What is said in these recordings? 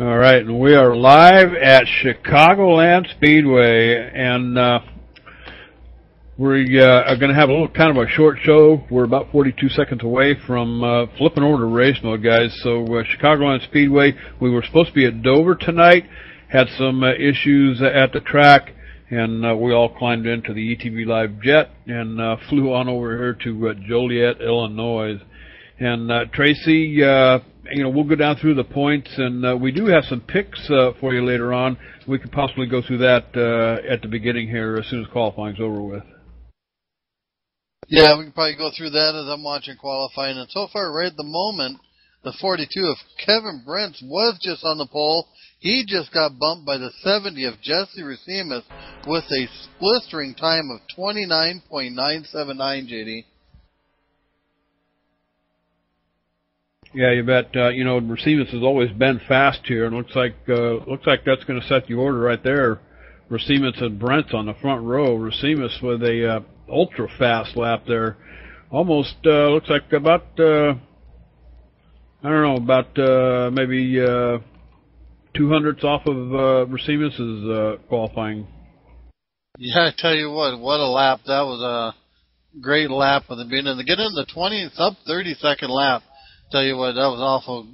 All right, and we are live at Chicagoland Speedway, and uh, we uh, are going to have a little kind of a short show. We're about 42 seconds away from uh, flipping over to race mode, guys. So uh, Chicagoland Speedway, we were supposed to be at Dover tonight, had some uh, issues at the track, and uh, we all climbed into the ETV Live jet and uh, flew on over here to uh, Joliet, Illinois. And uh, Tracy, uh, you know, we'll go down through the points, and uh, we do have some picks uh, for you later on. We could possibly go through that uh, at the beginning here as soon as qualifying's over with. Yeah, we can probably go through that as I'm watching qualifying. And so far, right at the moment, the 42 of Kevin Brents was just on the pole. He just got bumped by the 70 of Jesse Racemius with a blistering time of 29.979, JD. Yeah, you bet. Uh, you know, Racemius has always been fast here, and looks like uh, looks like that's going to set the order right there. Racemius and Brent on the front row. Racemius with a uh, ultra fast lap there, almost uh, looks like about uh, I don't know about uh, maybe uh, two hundredths off of uh, Racemius's uh, qualifying. Yeah, I tell you what, what a lap! That was a great lap with the beginning. To get in the 20 sub 30 second lap Tell you what, that was awful.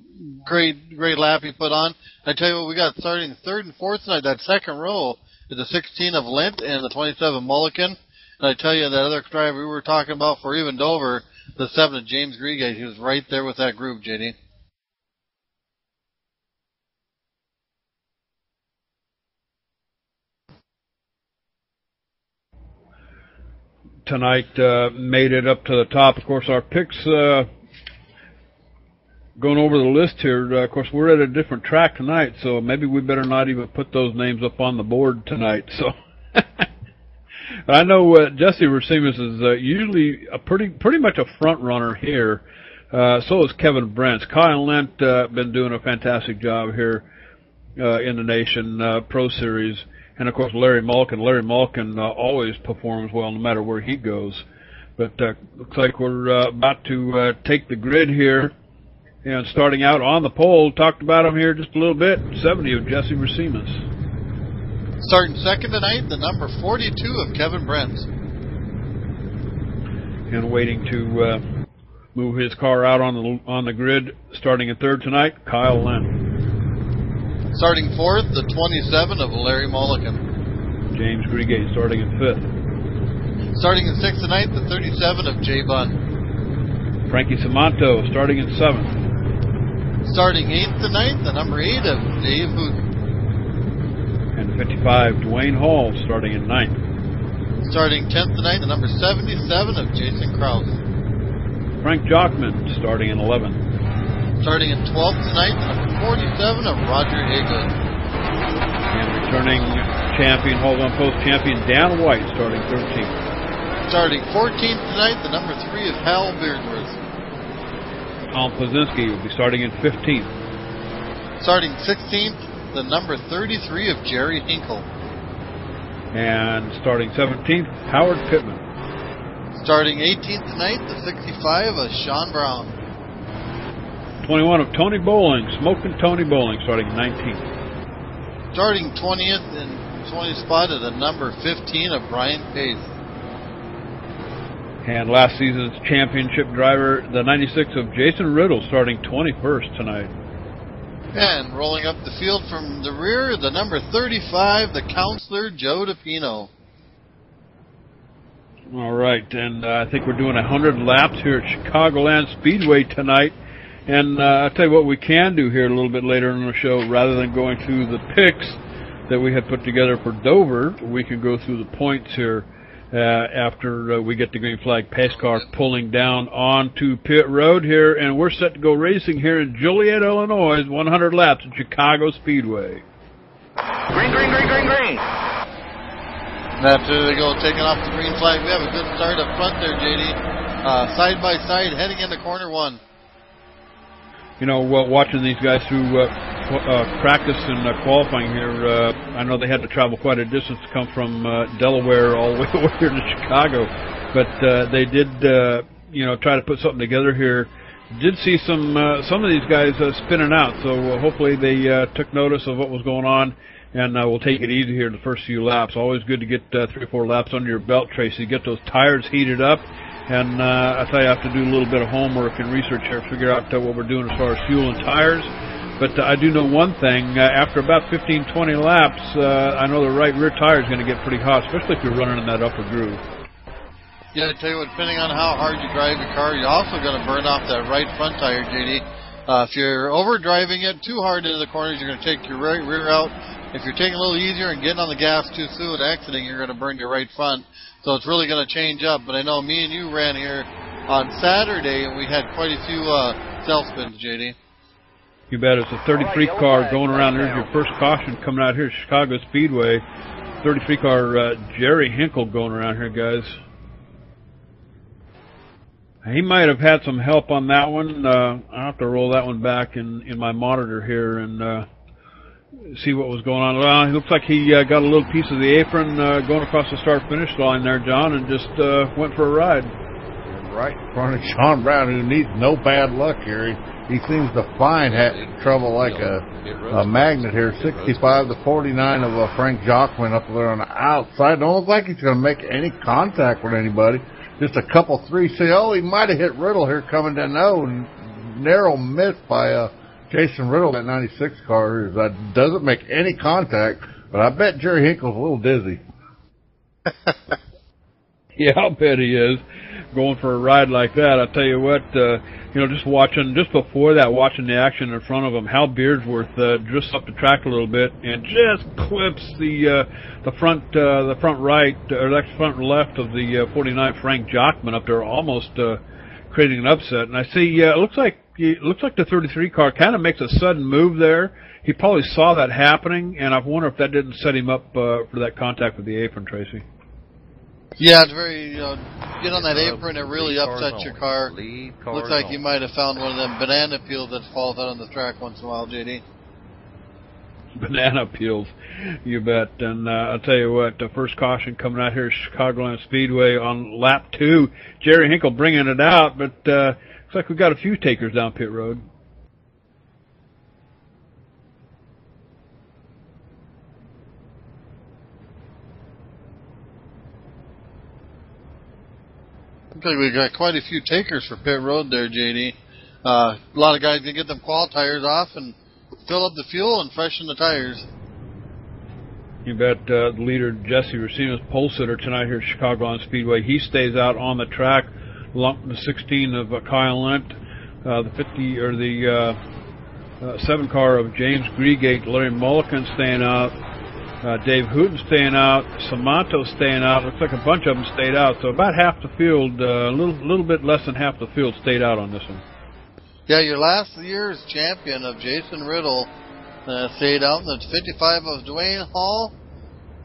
Great, great lap he put on. I tell you what, we got starting third and fourth tonight. That second row is the 16 of Lint and the 27 Mulliken. And I tell you, that other driver we were talking about for even Dover, the seven of James Greengate, he was right there with that group, JD. Tonight uh, made it up to the top. Of course, our picks uh, going over the list here, uh, of course, we're at a different track tonight, so maybe we better not even put those names up on the board tonight. So I know uh, Jesse Racemius is uh, usually a pretty pretty much a front runner here. Uh, so is Kevin Brents. Kyle Lent uh, been doing a fantastic job here uh, in the Nation uh, Pro Series, and of course Larry Malkin. Larry Malkin uh, always performs well no matter where he goes. But uh, looks like we're uh, about to uh, take the grid here. And starting out on the pole, talked about him here just a little bit. 70 of Jesse Racemius. Starting second tonight, the number 42 of Kevin Brent. And waiting to uh, move his car out on the on the grid, starting in third tonight, Kyle Lynn. Starting fourth, the 27 of Larry Mulligan. James Greengate starting in fifth. Starting in sixth tonight, the 37 of Jay Bunn. Frankie Samanto starting in seventh. Starting eighth tonight, the number eight of Dave Hook. And 55, Dwayne Hall starting in ninth. Starting tenth tonight, the number 77 of Jason Krause. Frank Jockman starting in 11th. Starting in 12th tonight, the number 47 of Roger Haygood. And returning champion, Halls on Post champion Dan White starting 13th. Starting 14th tonight, the number 3 of Hal Beardsworth. Tom Plazinski will be starting in 15th. Starting 16th, the number 33 of Jerry Hinkle. And starting 17th, Howard Pittman. Starting 18th tonight, the 65 of Sean Brown. 21 of Tony Bowling, Smoking Tony Bowling, starting 19th. Starting 20th and 20th spot at the number 15 of Brian Pace. And last season's championship driver, the 96 of Jason Riddle, starting 21st tonight. And rolling up the field from the rear, the number 35, the counselor, Joe DePino. All right, and uh, I think we're doing 100 laps here at Chicagoland Speedway tonight. And uh, I'll tell you what we can do here a little bit later in the show, rather than going through the picks that we had put together for Dover, we can go through the points here uh, after uh, we get the green flag pace car pulling down onto pit road here, and we're set to go racing here in Joliet, Illinois, 100 laps at Chicago Speedway. Green, green, green, green, green. After they go taking off the green flag, we have a good start up front there, JD. Uh, side by side, heading into corner one. You know, uh, watching these guys through uh, uh, practice and uh, qualifying here, uh, I know they had to travel quite a distance to come from uh, Delaware all the way over here to Chicago, but uh, they did, uh, you know, try to put something together here did see some uh, some of these guys uh, spinning out, so uh, hopefully they uh, took notice of what was going on, and uh, we'll take it easy here the first few laps. Always good to get uh, three or four laps under your belt, Tracy. Get those tires heated up, and uh, I you, I have to do a little bit of homework and research here, to figure out uh, what we're doing as far as fuel and tires. But uh, I do know one thing: uh, after about 15, 20 laps, uh, I know the right rear tire is going to get pretty hot, especially if you're running in that upper groove. Yeah, I tell you what, depending on how hard you drive your car, you're also going to burn off that right front tire, JD. Uh, if you're overdriving it too hard into the corners, you're going to take your right rear out. If you're taking a little easier and getting on the gas too soon, exiting, you're going to burn your right front. So it's really going to change up. But I know me and you ran here on Saturday, and we had quite a few uh, self spins, JD. You bet. It's a 33 car going around. There's your first caution coming out here, Chicago Speedway. 33 car uh, Jerry Hinkle going around here, guys. He might have had some help on that one. Uh, I'll have to roll that one back in, in my monitor here and uh, see what was going on. Well, looks like he uh, got a little piece of the apron uh, going across the start finish line there, John, and just uh, went for a ride. Right in front of Sean Brown, who needs no bad luck here. He, he seems to find ha- trouble like a, a magnet here. 65 to 49 of uh, Frank Jockman up there on the outside. Don't look like he's going to make any contact with anybody just a couple three. Say, oh, he might have hit Riddle here coming down. No, narrow miss by uh, Jason Riddle that 96 car. is, That doesn't make any contact, but I bet Jerry Hinkle's a little dizzy. yeah, I'll bet he is going for a ride like that. I tell you what, uh, you know, just watching, just before that, watching the action in front of him, Hal Beardsworth uh, drifts up the track a little bit and just clips the uh, the front uh, the front right or the front left of the uh, 49 Frank Jockman up there, almost uh, creating an upset. And I see, uh, it looks like it looks like the 33 car kind of makes a sudden move there. He probably saw that happening, and I wonder if that didn't set him up uh, for that contact with the apron, Tracy. Yeah, it's very, you know, get on that apron, it really upsets your car. Looks like you might have found one of them banana peels that falls out on the track once in a while, JD. Banana peels, you bet. And uh, I'll tell you what, the first caution coming out here, Chicago Chicagoland Speedway on lap two. Jerry Hinkle bringing it out, but uh, looks like we've got a few takers down pit road. Looks like we've got quite a few takers for pit road there, JD. Uh, a lot of guys can get them qual tires off and fill up the fuel and freshen the tires. You bet uh, the leader Jesse Racinas pole sitter tonight here at Chicagoland Speedway. He stays out on the track, along the 16 of uh, Kyle Lent, uh, the 50 or the uh, uh, seven car of James Greegate, Larry Mullican staying out, uh, Dave Hooten staying out, Samanto staying out. Looks like a bunch of them stayed out. So about half the field, uh, a little little bit less than half the field stayed out on this one. Yeah, your last year's champion of Jason Riddle uh, stayed out. And the 55 of Dwayne Hall,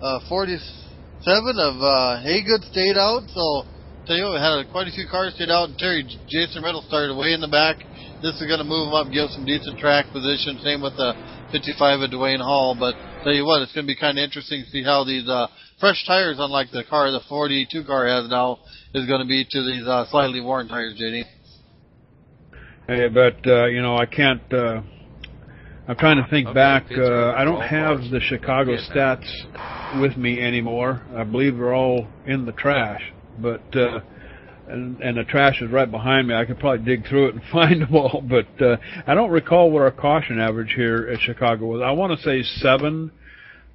uh, 47 of uh, Haygood stayed out. So tell you we had quite a few cars stayed out. And Terry Jason Riddle started way in the back. This is going to move him up, give some decent track position. Same with the 55 of Dwayne Hall. But tell you what, it's going to be kind of interesting to see how these uh, fresh tires, unlike the car the 42 car has now, is going to be to these uh, slightly worn tires, JD. Hey, but uh, you know, I can't. Uh, I'm trying to think Okay, back. Uh, I don't have cars. the Chicago Yes, stats with me anymore. I believe they're all in the trash, but uh, and, and the trash is right behind me. I could probably dig through it and find them all, but uh, I don't recall what our caution average here at Chicago was. I want to say seven.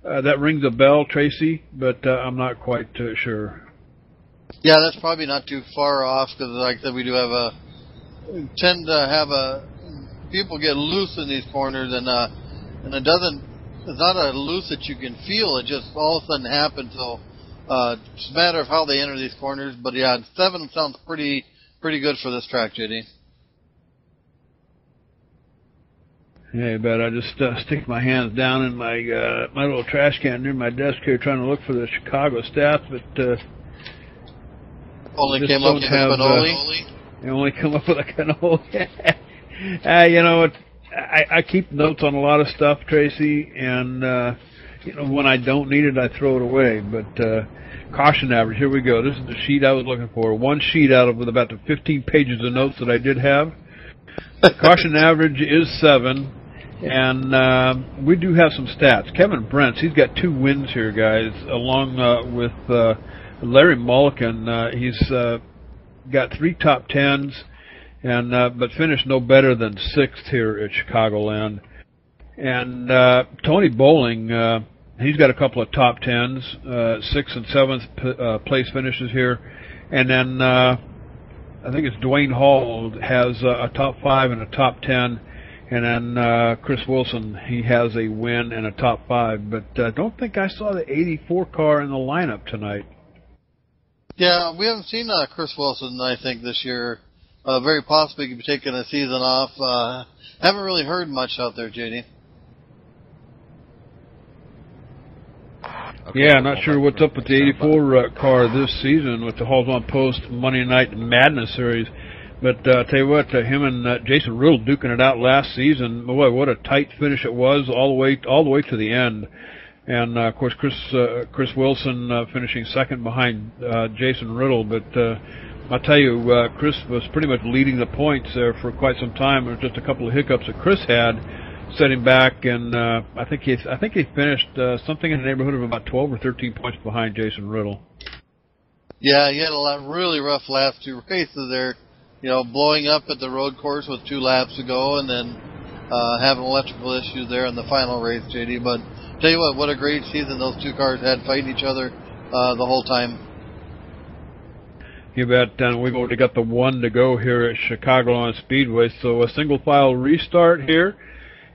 Uh, that rings a bell, Tracy, but uh, I'm not quite uh, sure. Yeah, that's probably not too far off because, like I said, we do have a tend to have a people get loose in these corners, and uh, and it doesn't. It's not a loose that you can feel. It just all of a sudden happens. So uh, it's a matter of how they enter these corners. But yeah, seven sounds pretty pretty good for this track, JD. Yeah, but I just uh, stick my hands down in my uh, my little trash can near my desk here, trying to look for the Chicago stats, but uh, Only came up with have, a uh, cannoli. they only come up with a cannoli. uh, you know, it, I, I keep notes on a lot of stuff, Tracy, and uh, you know when I don't need it, I throw it away. But uh, caution average, here we go. This is the sheet I was looking for. One sheet out of about the 15 pages of notes that I did have. Caution average is seven, and uh, we do have some stats. Kevin Brents, he's got two wins here, guys, along uh, with uh, Larry Mulliken. Uh, he's uh, got three top tens, and uh, but finished no better than sixth here at Chicagoland. And uh, Tony Bowling, uh, he's got a couple of top tens, uh, sixth and seventh uh, place finishes here, and then uh, I think it's Dwayne Hall has uh, a top five and a top ten, and then uh, Chris Wilson he has a win and a top five. But uh, don't think I saw the '84 car in the lineup tonight. Yeah, we haven't seen uh, Chris Wilson. I think this year, uh, very possibly could be taking a season off. Uh, haven't really heard much out there, JD. Okay, yeah, not sure what's up with the '84 uh, car this season with the Halls on Post Monday Night Madness series. But uh, tell you what, uh, him and uh, Jason Riddle duking it out last season. Boy, what a tight finish it was, all the way all the way to the end. And uh, of course, Chris uh, Chris Wilson uh, finishing second behind uh, Jason Riddle. But uh, I'll tell you, uh, Chris was pretty much leading the points there for quite some time. There was just a couple of hiccups that Chris had set him back, and uh, I think he I think he finished uh, something in the neighborhood of about 12 or 13 points behind Jason Riddle. Yeah, he had a lot really rough last two races there. You know, blowing up at the road course with two laps to go, and then uh, having electrical issues there in the final race, JD. But tell you what, what a great season those two cars had fighting each other uh, the whole time. You bet. And we've already got the one to go here at Chicagoland Speedway. So a single file restart here.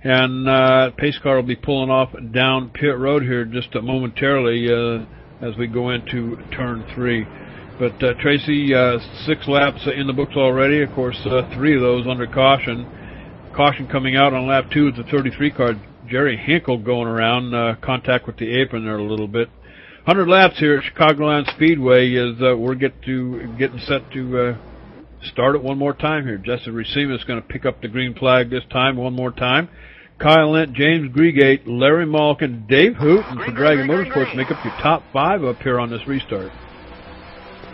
And uh, pace car will be pulling off down pit road here just momentarily uh, as we go into turn three. But uh, Tracy, uh, six laps in the books already. Of course, uh, three of those under caution. Caution coming out on lap two is the 33 car. Jerry Hinkle going around, uh, contact with the apron there a little bit. 100 laps here at Chicagoland Speedway is we're get to getting set to start it one more time here. Jesse Racima is going to pick up the green flag this time one more time. Kyle Lent, James Greegate, Larry Malkin, Dave Hooten for Dragon Motorsports make up your top five up here on this restart.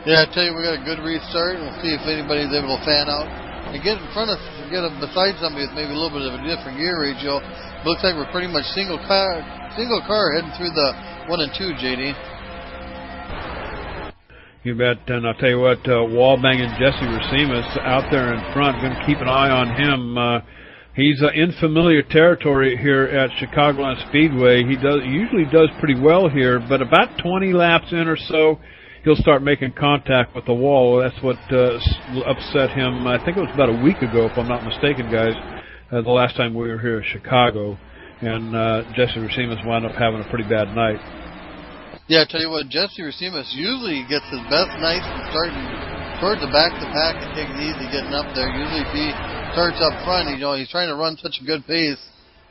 Yeah, I tell you, we got a good restart. We'll see if anybody's able to fan out and get in front of, get beside somebody with maybe a little bit of a different gear ratio. Looks like we're pretty much single car, single car heading through the one and two, JD. You bet, and I'll tell you what, uh, Wallbang and Jesse Racimas out there in front. Going to keep an eye on him. Uh, he's uh, in familiar territory here at Chicagoland Speedway. He does usually does pretty well here, but about 20 laps in or so, he'll start making contact with the wall. That's what uh, upset him. I think it was about a week ago, if I'm not mistaken, guys. Uh, the last time we were here in Chicago, and uh, Jesse Racimas wound up having a pretty bad night. Yeah, I tell you what, Jesse Racimas usually gets his best nights from starting towards the back of the pack and taking easy getting up there. Usually if he starts up front, you know, he's trying to run such a good pace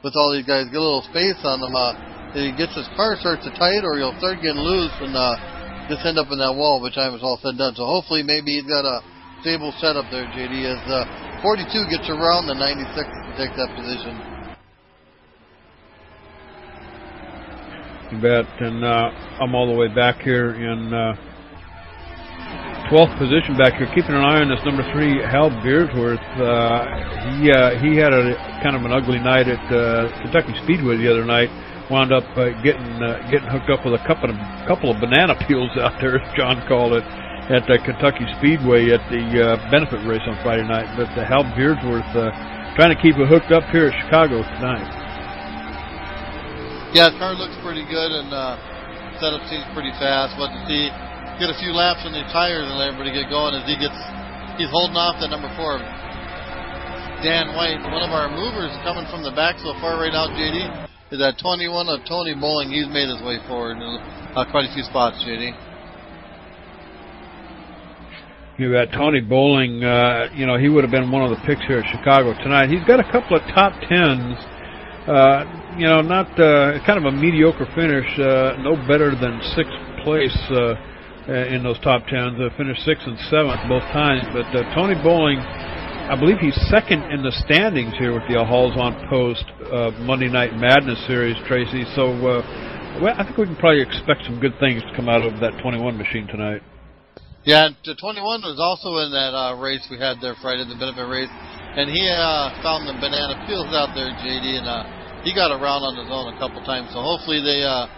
with all these guys, get a little space on them. Uh, he gets his car starts to tight or he'll start getting loose and uh, just end up in that wall by the time it's all said and done. So hopefully maybe he's got a stable setup there, JD, as uh, 42 gets around the 96 to take that position. You bet. And uh, I'm all the way back here in uh, 12th position back here, keeping an eye on this number three, Hal Beardsworth. Uh, he uh, he had a kind of an ugly night at uh, Kentucky Speedway the other night. Wound up uh, getting uh, getting hooked up with a couple of couple of banana peels out there, as John called it, at uh, Kentucky Speedway at the uh, benefit race on Friday night. But uh, Hal Beardsworth uh, trying to keep it hooked up here at Chicago tonight. Yeah, the car looks pretty good and uh, setup seems pretty fast. But to see get a few laps on the tires and let everybody get going as he gets he's holding off the number four. Dan White, one of our movers coming from the back so far right now, JD, is that 21 of Tony Bowling. He's made his way forward in uh, quite a few spots, JD. You got Tony Bowling. Uh, you know he would have been one of the picks here at Chicago tonight. He's got a couple of top tens. Uh, you know, not uh, kind of a mediocre finish. Uh, no better than sixth place uh, in those top tens. Uh, finished sixth and seventh both times. But uh, Tony Bowling, I believe he's second in the standings here with the Halls on Post uh, Monday Night Madness series, Tracy. So, uh, well, I think we can probably expect some good things to come out of that 21 machine tonight. Yeah, the 21 was also in that uh, race we had there Friday, the benefit race. and he uh, found the banana peels out there, JD, and uh, he got around on his own a couple times. So hopefully they uh,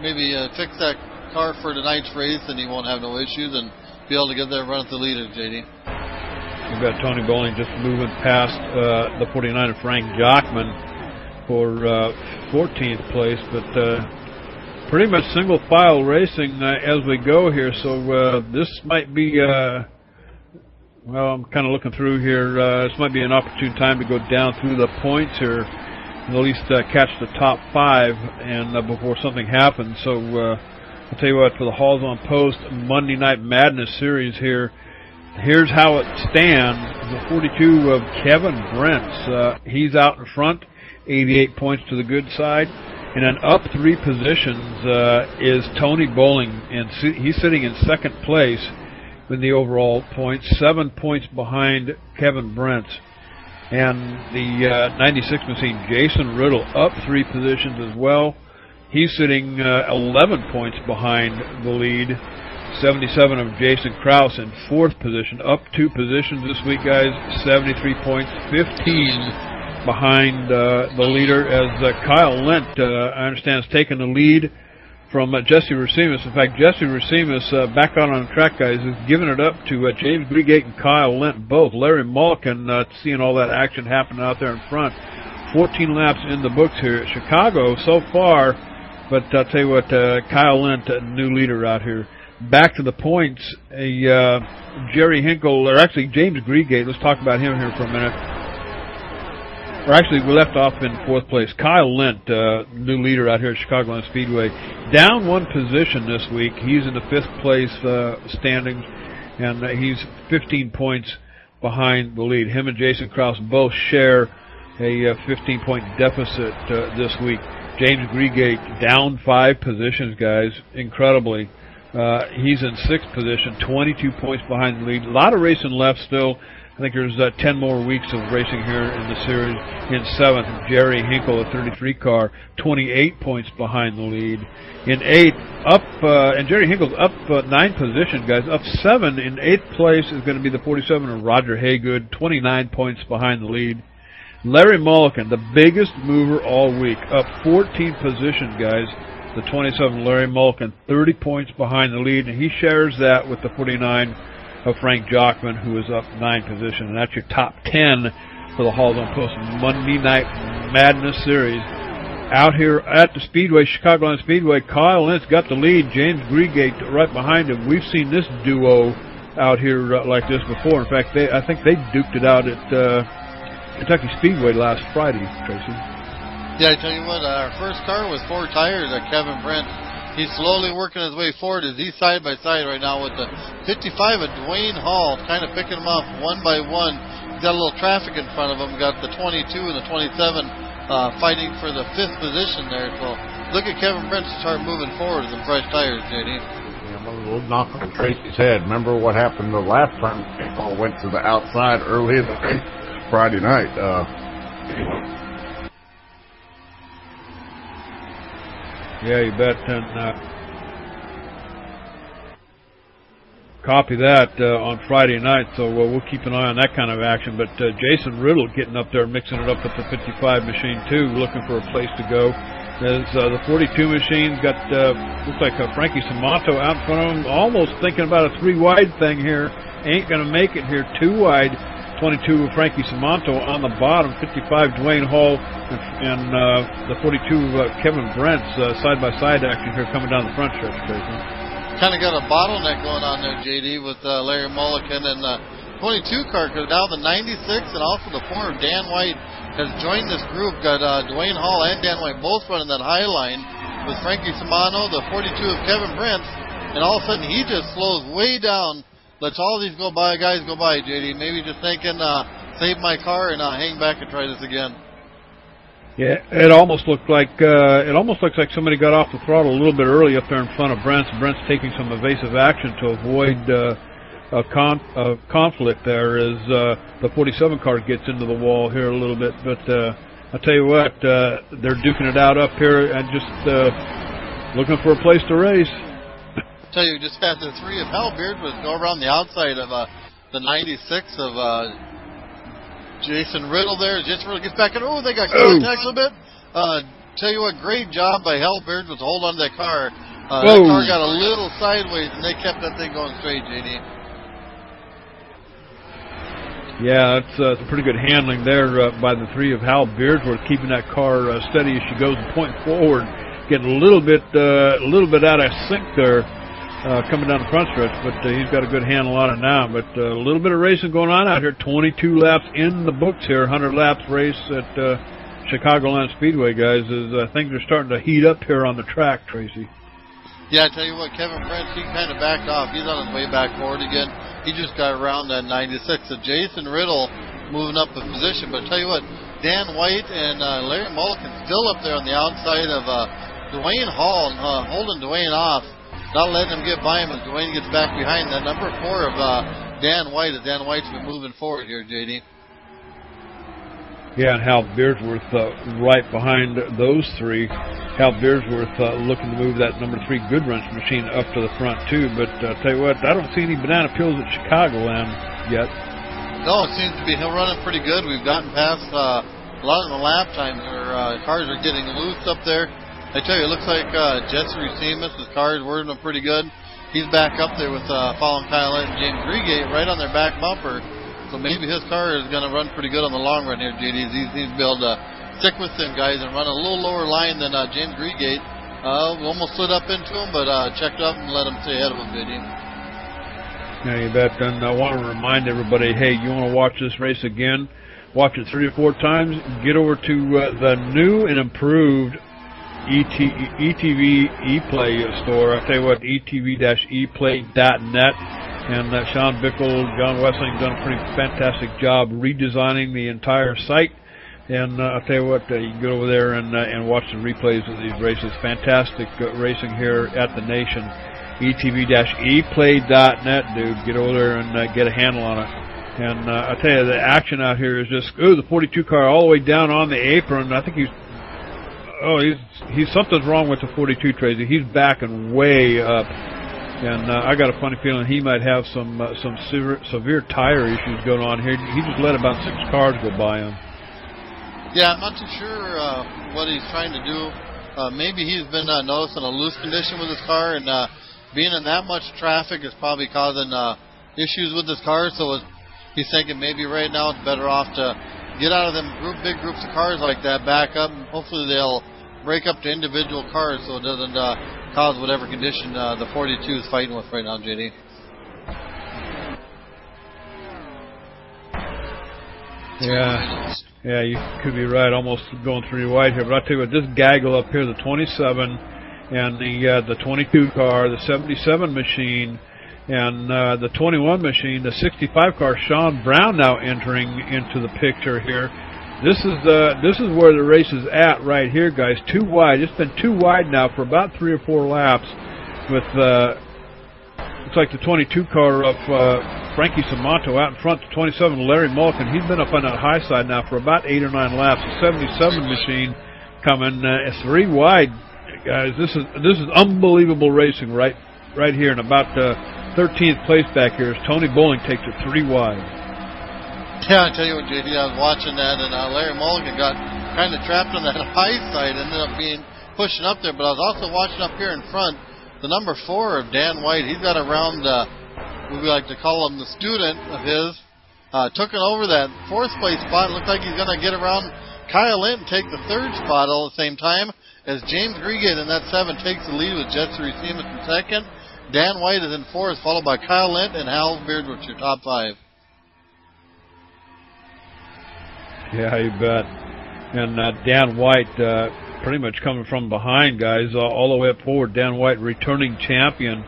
maybe uh, fix that car for tonight's race, and he won't have no issues and be able to get there run at the leader, JD. We've got Tony Bowling just moving past uh, the 49 of Frank Jockman for uh, 14th place, but uh, pretty much single file racing uh, as we go here. So uh, this might be, uh, well, I'm kind of looking through here. Uh, this might be an opportune time to go down through the points here, and at least uh, catch the top five, and uh, before something happens. So uh, I'll tell you what, for the Halls on Post Monday Night Madness series here. Here's how it stands. The 42 of Kevin Brents. Uh, he's out in front, 88 points to the good side. And then up three positions uh, is Tony Bowling, and he's sitting in second place in the overall points, seven points behind Kevin Brents. And the uh, 96 machine, Jason Riddle, up three positions as well. He's sitting uh, 11 points behind the lead. 77 of Jason Kraus in fourth position, up two positions this week, guys. 73 points, 15 behind uh, the leader as uh, Kyle Lent, uh, I understand, has taken the lead from uh, Jesse Racines. In fact, Jesse Racines, uh, back on the track, guys, has given it up to uh, James Greegate and Kyle Lent both. Larry Mulliken uh, seeing all that action happen out there in front. 14 laps in the books here at Chicago so far, but I'll tell you what, uh, Kyle Lent, new leader out here back to the points, a uh, Jerry Hinkle, or actually James Greegate. Let's talk about him here for a minute. Or actually, we left off in fourth place. Kyle Lent, uh, new leader out here at Chicagoland Speedway, down one position this week. He's in the fifth place uh, standings, and he's 15 points behind the lead. Him and Jason Kraus both share a 15-point uh, deficit uh, this week. James Greegate down five positions, guys, incredibly. Uh, he's in sixth position, 22 points behind the lead. A lot of racing left still. I think there's uh, 10 more weeks of racing here in the series. In seventh, Jerry Hinkle, a 33 car, 28 points behind the lead. In eighth, up, uh, and Jerry Hinkle's up uh, nine positions, guys. Up seven in eighth place is going to be the 47 of Roger Haygood, 29 points behind the lead. Larry Mulliken, the biggest mover all week, up 14 position, guys the 27 Larry Mulliken, 30 points behind the lead, and he shares that with the 49 of Frank Jockman, who is up nine positions. And that's your top 10 for the Halls on Post Monday Night Madness Series. Out here at the Speedway, Chicagoland Speedway, Kyle Lent's got the lead. James Greegate right behind him. We've seen this duo out here uh, like this before. In fact, they, I think they duked it out at uh, Kentucky Speedway last Friday, Tracy. Yeah, I tell you what, our first car was four tires at Kevin Brent. He's slowly working his way forward as he's side by side right now with the 55 of Dwayne Hall, kind of picking them off one by one. He's got a little traffic in front of him. Got the 22 and the 27 uh, fighting for the fifth position there. So look at Kevin Brent start moving forward with some fresh tires, JD. Yeah, a little knock on Tracy's head. Remember what happened the last time Paul went to the outside early in the Friday night. Uh, Yeah, you bet. And uh, copy that uh, on Friday night. So uh, we'll keep an eye on that kind of action. But uh, Jason Riddle getting up there, mixing it up with the 55 machine too, looking for a place to go. As uh, the 42 machine's got uh, looks like uh, Frankie Samato out in front of him, almost thinking about a three wide thing here. Ain't gonna make it here, two wide. 22 Frankie Samanto on the bottom, 55 Dwayne Hall, and uh, the 42 uh, Kevin Brents uh, side by side action here coming down the front stretch. Kind of got a bottleneck going on there, JD, with uh, Larry Mulliken and the 22 car. Because now the 96 and also the former Dan White has joined this group. Got uh, Dwayne Hall and Dan White both running that high line with Frankie Samano, the 42 of Kevin Brents, and all of a sudden he just slows way down lets all these go by, guys go by, JD. Maybe just thinking, uh, save my car and uh, hang back and try this again. Yeah, it almost looked like uh, it almost looks like somebody got off the throttle a little bit early up there in front of Brent's. Brent's taking some evasive action to avoid uh, a, con- a conflict there as uh, the 47 car gets into the wall here a little bit. But uh, I'll tell you what, uh, they're duking it out up here and just uh, looking for a place to race tell you, just had the three of Hal Beardsworth go around the outside of uh, the 96 of uh, Jason Riddle there. Jason Riddle gets back in. Oh, they got contact a little bit. Uh, tell you what, great job by Hal Beard with hold on to that car. Uh, that car got a little sideways, and they kept that thing going straight, JD. Yeah, that's uh, some pretty good handling there uh, by the three of Hal Beardsworth, keeping that car uh, steady as she goes and pointing forward, getting a little bit, uh, a little bit out of sync there, uh, coming down the front stretch. But uh, he's got a good handle on it now. But uh, a little bit of racing going on out here. 22 laps in the books here, 100 laps race at uh, Chicagoland Speedway, guys. Is uh, things are starting to heat up here on the track, Tracy. Yeah, I tell you what, Kevin French, he kind of backed off. He's on his way back forward again. He just got around that 96. So Jason Riddle moving up a position. But I tell you what, Dan White and uh, Larry Mulligan still up there on the outside of uh, Dwayne Hall, uh, holding Dwayne off, not letting him get by him as Dwayne gets back behind that number four of uh, Dan White. As Dan White's been moving forward here, JD. Yeah, and Hal Beardsworth uh, right behind those three. Hal Beardsworth uh, looking to move that number three Goodwrench machine up to the front too. But uh, tell you what, I don't see any banana peels at Chicagoland yet. No, it seems to be running pretty good. We've gotten past uh, a lot of the lap times where uh, cars are getting loose up there. I tell you, it looks like uh, Jesse Resemus, his car is working pretty good. He's back up there with uh, following Kyle and James Greegate right on their back bumper. So maybe his car is going to run pretty good on the long run here, JD. He's, he's able to stick with them guys and run a little lower line than uh, James Greegate. Uh, almost slid up into him, but uh, checked up and let him stay ahead of him, JD. Yeah, you bet. And I want to remind everybody, hey, you want to watch this race again? Watch it three or four times. Get over to uh, the new and improved ET, ETV ePlay store. I tell you what, etv-eplay.net and uh, Sean Bickle, John Westling done a pretty fantastic job redesigning the entire site. And uh, I'll tell you what, uh, you can go over there and uh, and watch the replays of these races. Fantastic uh, racing here at the Nation. ETV-eplay.net, dude. Get over there and uh, get a handle on it. And uh, I tell you, the action out here is just ooh, the 42 car all the way down on the apron. I think he's oh he's he's something's wrong with the 42 Tracy. He's backing way up and uh, I got a funny feeling he might have some uh, some severe, severe tire issues going on here. He just let about six cars go by him. Yeah, I'm not too sure uh, what he's trying to do. Uh, maybe he's been uh, noticing a loose condition with his car, and uh, being in that much traffic is probably causing uh, issues with his car. So it, he's thinking maybe right now it's better off to get out of them group, big groups of cars like that, back up, and hopefully they'll break up to individual cars so it doesn't uh, cause whatever condition uh, the 42 is fighting with right now, JD. Yeah, yeah, you could be right. Almost going three wide here, but I'll tell you what, this gaggle up here, the 27 and the uh, the 22 car, the 77 machine, and uh, the 21 machine, the 65 car. Sean Brown now entering into the picture here. This is the this is where the race is at right here, guys. Too wide. It's been too wide now for about three or four laps. With uh, looks like the 22 car of uh, Frankie Samanto out in front. The 27 Larry Mulligan. He's been up on that high side now for about eight or nine laps. The 77 machine coming uh, three wide, guys. This is this is unbelievable racing right right here, in about uh, 13th place back here as Tony Bowling takes it three wide. Yeah, I tell you what, JD, I was watching that, and uh, Larry Mulligan got kind of trapped on that high side, ended up being pushing up there. But I was also watching up here in front, the number four of Dan White. He's got around, uh, we like to call him the student of his, uh, took it over that fourth place spot. Looks like he's going to get around Kyle Lent and take the third spot all at the same time as James Greegate in that seven takes the lead with Jesse Resemus in second. Dan White is in fourth, followed by Kyle Lent and Hal Beard, which are top five. Yeah, you bet. And uh, Dan White, uh, pretty much coming from behind, guys, uh, all the way up forward. Dan White, returning champion,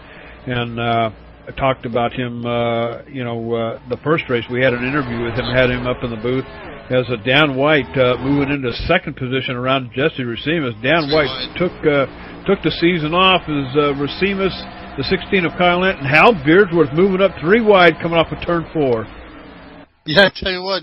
and uh, I talked about him. Uh, you know, uh, the first race we had an interview with him, had him up in the booth. As a Dan White uh, moving into second position around Jesse Resemus. Dan White took uh, took the season off as uh, Resemus, the 16 of Kyle Lent, and Hal Beardsworth moving up three wide, coming off of turn four. Yeah, I tell you what,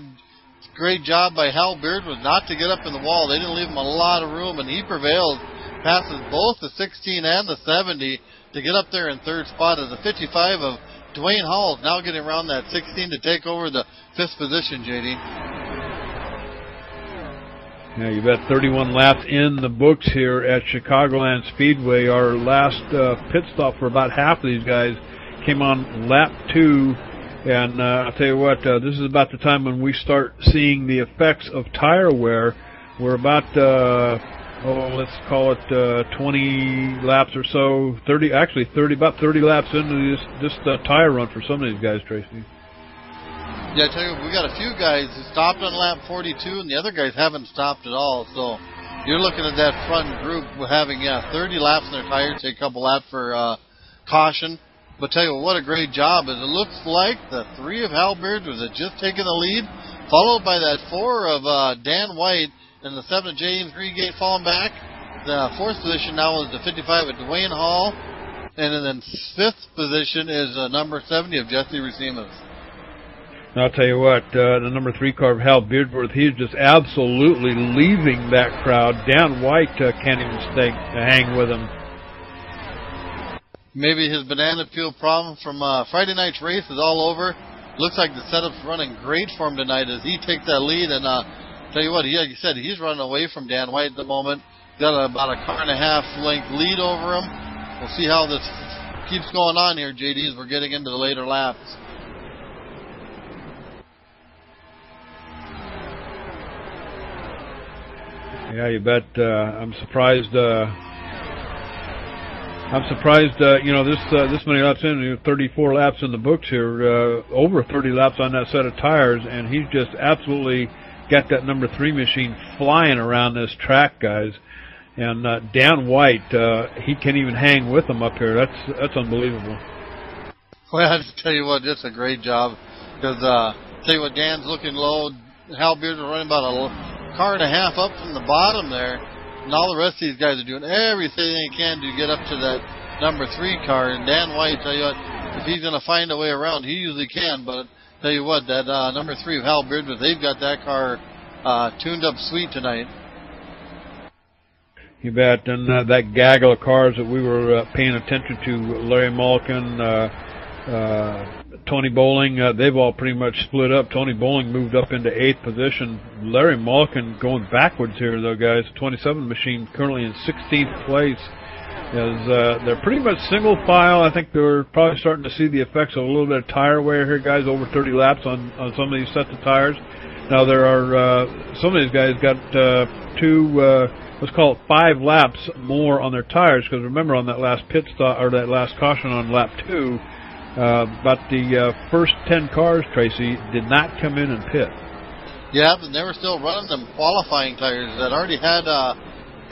great job by Hal Beardsworth not to get up in the wall. They didn't leave him a lot of room, and he prevailed, passes both the 16 and the 70 to get up there in third spot as the 55 of Dwayne Hall is now getting around that 16 to take over the fifth position, JD. Yeah, you bet 31 laps in the books here at Chicagoland Speedway. Our last uh, pit stop for about half of these guys came on lap two. And uh, I'll tell you what, uh, this is about the time when we start seeing the effects of tire wear. We're about, uh, oh, let's call it uh, 20 laps or so, 30, actually 30, about 30 laps into this this uh, tire run for some of these guys, Tracy. Yeah, I tell you, we got a few guys who stopped on lap 42, and the other guys haven't stopped at all. So you're looking at that front group having yeah 30 laps in their tires, take a couple laps for uh, caution. But tell you what, a great job! As it looks like the three of Hal Beardsworth just taking the lead, followed by that four of uh, Dan White and the seven of James Greengate falling back. The fourth position now is the 55 of Dwayne Hall, and then fifth position is uh, number 70 of Jesse Racimos. I'll tell you what, uh, the number three car of Hal Beardsworth, he's just absolutely leaving that crowd. Dan White uh, can't even stay hang with him. Maybe his banana peel problem from uh, Friday night's race is all over. Looks like the setup's running great for him tonight as he takes that lead. And uh, tell you what, he, like you said, he's running away from Dan White at the moment. Got about a car and a half length lead over him. We'll see how this keeps going on here, JD, as we're getting into the later laps. Yeah, you bet. Uh, I'm surprised. Uh, I'm surprised. Uh, you know, this uh, this many laps in, you 34 laps in the books here, uh, over 30 laps on that set of tires, and he's just absolutely got that number three machine flying around this track, guys. And uh, Dan White, uh, he can't even hang with him up here. That's that's unbelievable. Well, I tell you what, just a great job. Because uh, tell you what, Dan's looking low. Hal Beard's running about a car and a half up from the bottom there, and all the rest of these guys are doing everything they can to get up to that number three car. And Dan White, tell you what, if he's going to find a way around, he usually can. But tell you what, that uh, number three of Hal Beardsworth, they've got that car uh, tuned up sweet tonight. You bet. And uh, that gaggle of cars that we were uh, paying attention to, Larry Mulliken, uh, uh, Tony Bowling, uh, they've all pretty much split up. Tony Bowling moved up into eighth position. Larry Mulliken going backwards here, though, guys. 27 machine currently in 16th place. As uh, they're pretty much single file. I think they're probably starting to see the effects of a little bit of tire wear here, guys. Over 30 laps on on some of these sets of tires. Now there are uh, some of these guys got uh, two. Uh, let's call it five laps more on their tires because remember on that last pit stop or that last caution on lap two, uh, but the uh, first 10 cars, Tracy, did not come in and pit. Yeah, but they were still running them qualifying tires that already had uh,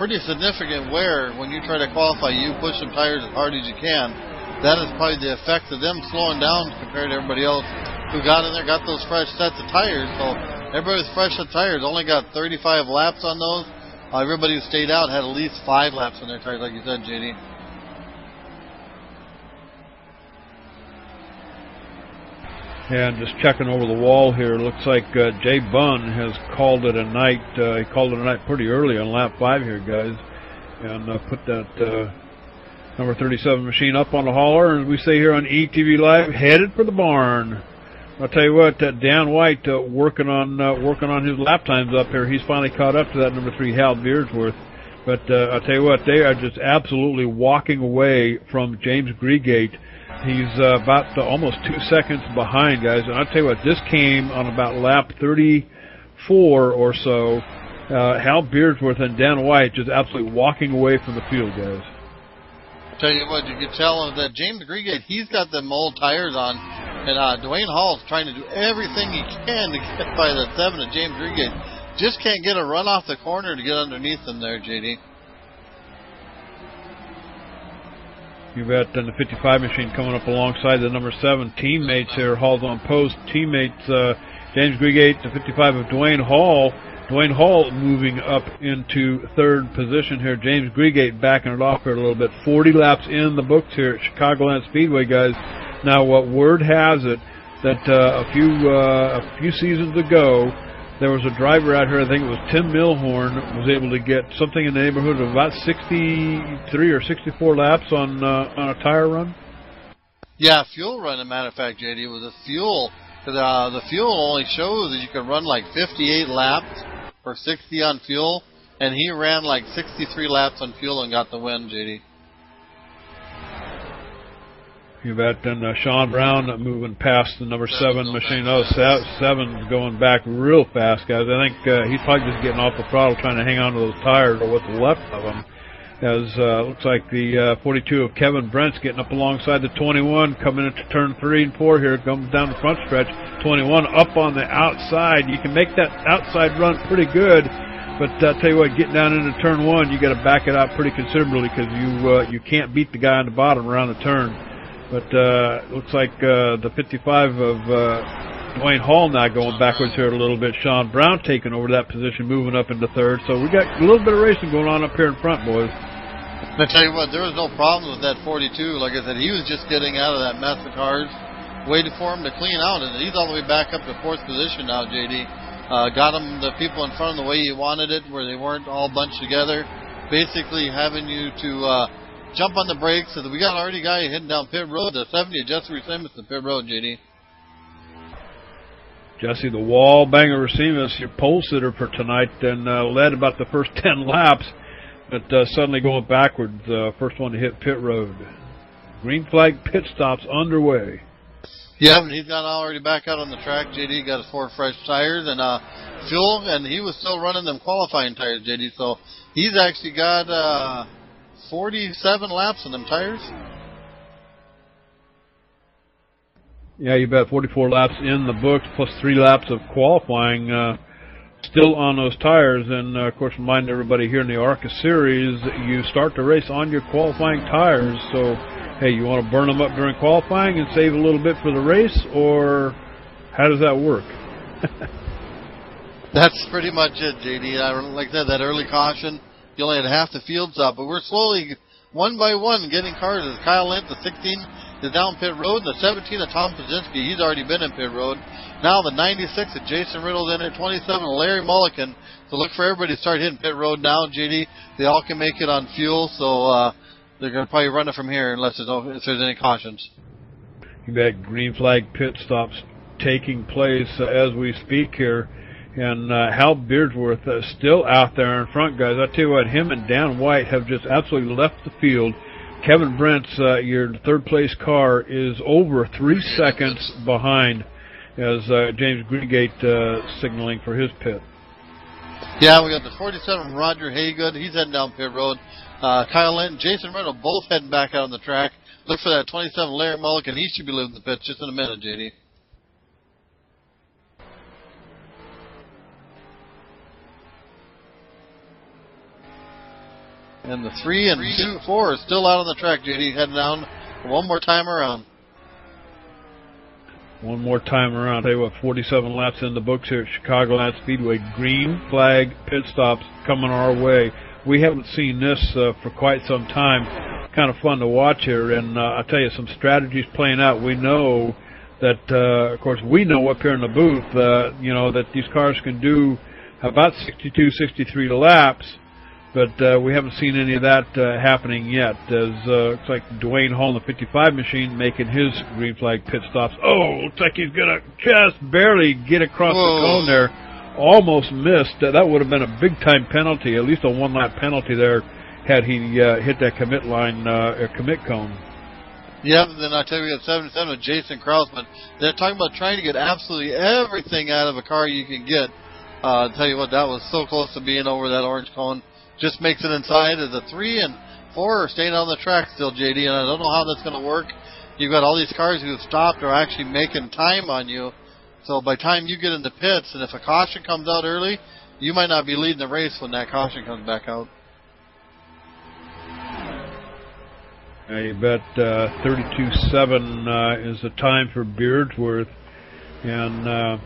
pretty significant wear. When you try to qualify, you push them tires as hard as you can. That is probably the effect of them slowing down compared to everybody else who got in there, got those fresh sets of tires. So everybody with fresh set tires only got 35 laps on those. Uh, everybody who stayed out had at least five laps on their tires, like you said, JD. And just checking over the wall here, looks like uh, Jay Bunn has called it a night. Uh, he called it a night pretty early on lap five here, guys, and uh, put that uh, number 37 machine up on the hauler. And we say here on ETV Live, headed for the barn. I'll tell you what, uh, Dan White uh, working on uh, working on his lap times up here. He's finally caught up to that number three Hal Beardsworth. But I'll tell you what, they are just absolutely walking away from James Greengate He's uh, about uh, almost two seconds behind, guys. And I'll tell you what, this came on about lap 34 or so. Uh, Hal Beardsworth and Dan White just absolutely walking away from the field, guys. Tell you what, you can tell that James Greengate, he's got the mold tires on, and uh, Dwayne Hall's trying to do everything he can to get by the seven of James Greengate. Just can't get a run off the corner to get underneath them there, JD. You bet. And the 55 machine coming up alongside the number seven teammates here. Halls on Post. Teammates uh, James Greengate, the 55 of Dwayne Hall. Dwayne Hall moving up into third position here. James Greengate backing it off here a little bit. 40 laps in the books here at Chicagoland Speedway, guys. Now, what word has it that uh, a few uh, a few seasons ago there was a driver out here, I think it was Tim Milhorn, was able to get something in the neighborhood of about 63 or 64 laps on uh, on a tire run. Yeah, fuel run. As a matter of fact, JD, was a fuel. Uh, the fuel only shows that you can run like 58 laps or 60 on fuel, and he ran like 63 laps on fuel and got the win, JD. You bet. And uh, Sean Brown moving past the number seven machine. Oh, seven's going back real fast, guys. I think uh, he's probably just getting off the throttle trying to hang on to those tires or what's left of them. As uh, looks like the uh, 42 of Kevin Brent's getting up alongside the 21, coming into turn three and four here. Comes down the front stretch. 21 up on the outside. You can make that outside run pretty good. But uh, tell you what, getting down into turn one, you got to back it out pretty considerably because you uh, you can't beat the guy on the bottom around the turn. But uh, looks like uh, the 55 of uh, Dwayne Hall now going backwards here a little bit. Sean Brown taking over that position, moving up into third. So we got a little bit of racing going on up here in front, boys. I tell you what, there was no problem with that 42. Like I said, he was just getting out of that mess of cars, waiting for him to clean out, and he's all the way back up to fourth position now. JD uh, got him the people in front of the way he wanted it, where they weren't all bunched together. Basically, having you to uh, jump on the brakes. So we got already a guy heading down pit road. The 70 Jesse Racemius the pit road, JD. Jesse, the wall banger Racemius, your pole sitter for tonight, and uh, led about the first 10 laps, but uh, suddenly going backwards. Uh, first one to hit pit road. Green flag pit stops underway. Yeah, and he's got already back out on the track. JD got his four fresh tires and uh, fuel, and he was still running them qualifying tires, JD. So he's actually got uh, 47 laps on them tires. Yeah, you bet. 44 laps in the books, plus three laps of qualifying. Uh, still on those tires, and uh, of course, remind everybody here in the ARCA series, you start the race on your qualifying tires. So, hey, you want to burn them up during qualifying and save a little bit for the race, or how does that work? That's pretty much it, JD. I, like I said, that early caution, you only had half the fields up, but we're slowly, one by one, getting cars. As Kyle Lent, the 16, is down pit road. The 17 of Tom Pazinski, he's already been in pit road. Now the 96 of Jason Riddle's in there. 27 of Larry Mulligan. So look for everybody to start hitting pit road now, JD. They all can make it on fuel, so uh, they're going to probably run it from here unless there's, no, if there's any cautions. Bet. Green flag pit stops taking place as we speak here. And uh, Hal Beardsworth uh, still out there in front, guys. I tell you what, him and Dan White have just absolutely left the field. Kevin Brent's uh, your third place car is over three seconds behind as uh, James Greengate uh, signaling for his pit. Yeah, we got the 47 Roger Haygood. He's heading down pit road. Kyle Lynn, Jason Riddle both heading back out on the track. Look for that 27 Larry Mulligan. He should be leaving the pits just in a minute, JD. And the three and two, four are still out on the track, JD, heading down one more time around. One more time around. Tell you what, 47 laps in the books here at Chicago Chicagoland Speedway. Green flag pit stops coming our way. We haven't seen this uh, for quite some time. Kind of fun to watch here, and uh, I'll tell you, some strategies playing out. We know that, uh, of course, we know up here in the booth, uh, you know, that these cars can do about 62, 63 laps but uh, we haven't seen any of that uh, happening yet. As uh, looks like Dwayne Hall in the 55 machine making his green flag pit stops. Oh, looks like he's gonna just barely get across Whoa. the cone there. Almost missed. Uh, that would have been a big time penalty, at least a one lap penalty there, had he uh, hit that commit line uh, or commit cone. Yeah, then I tell you, we got 77 with Jason Krausman. They're talking about trying to get absolutely everything out of a car you can get. Uh, I tell you what, that was so close to being over that orange cone just makes it inside. of the three and four are staying on the track still, JD, and I don't know how that's going to work. You've got all these cars who have stopped are actually making time on you. So by the time you get into pits, and if a caution comes out early, you might not be leading the race when that caution comes back out. You bet uh, 32.7 uh, is the time for Beardsworth. And uh,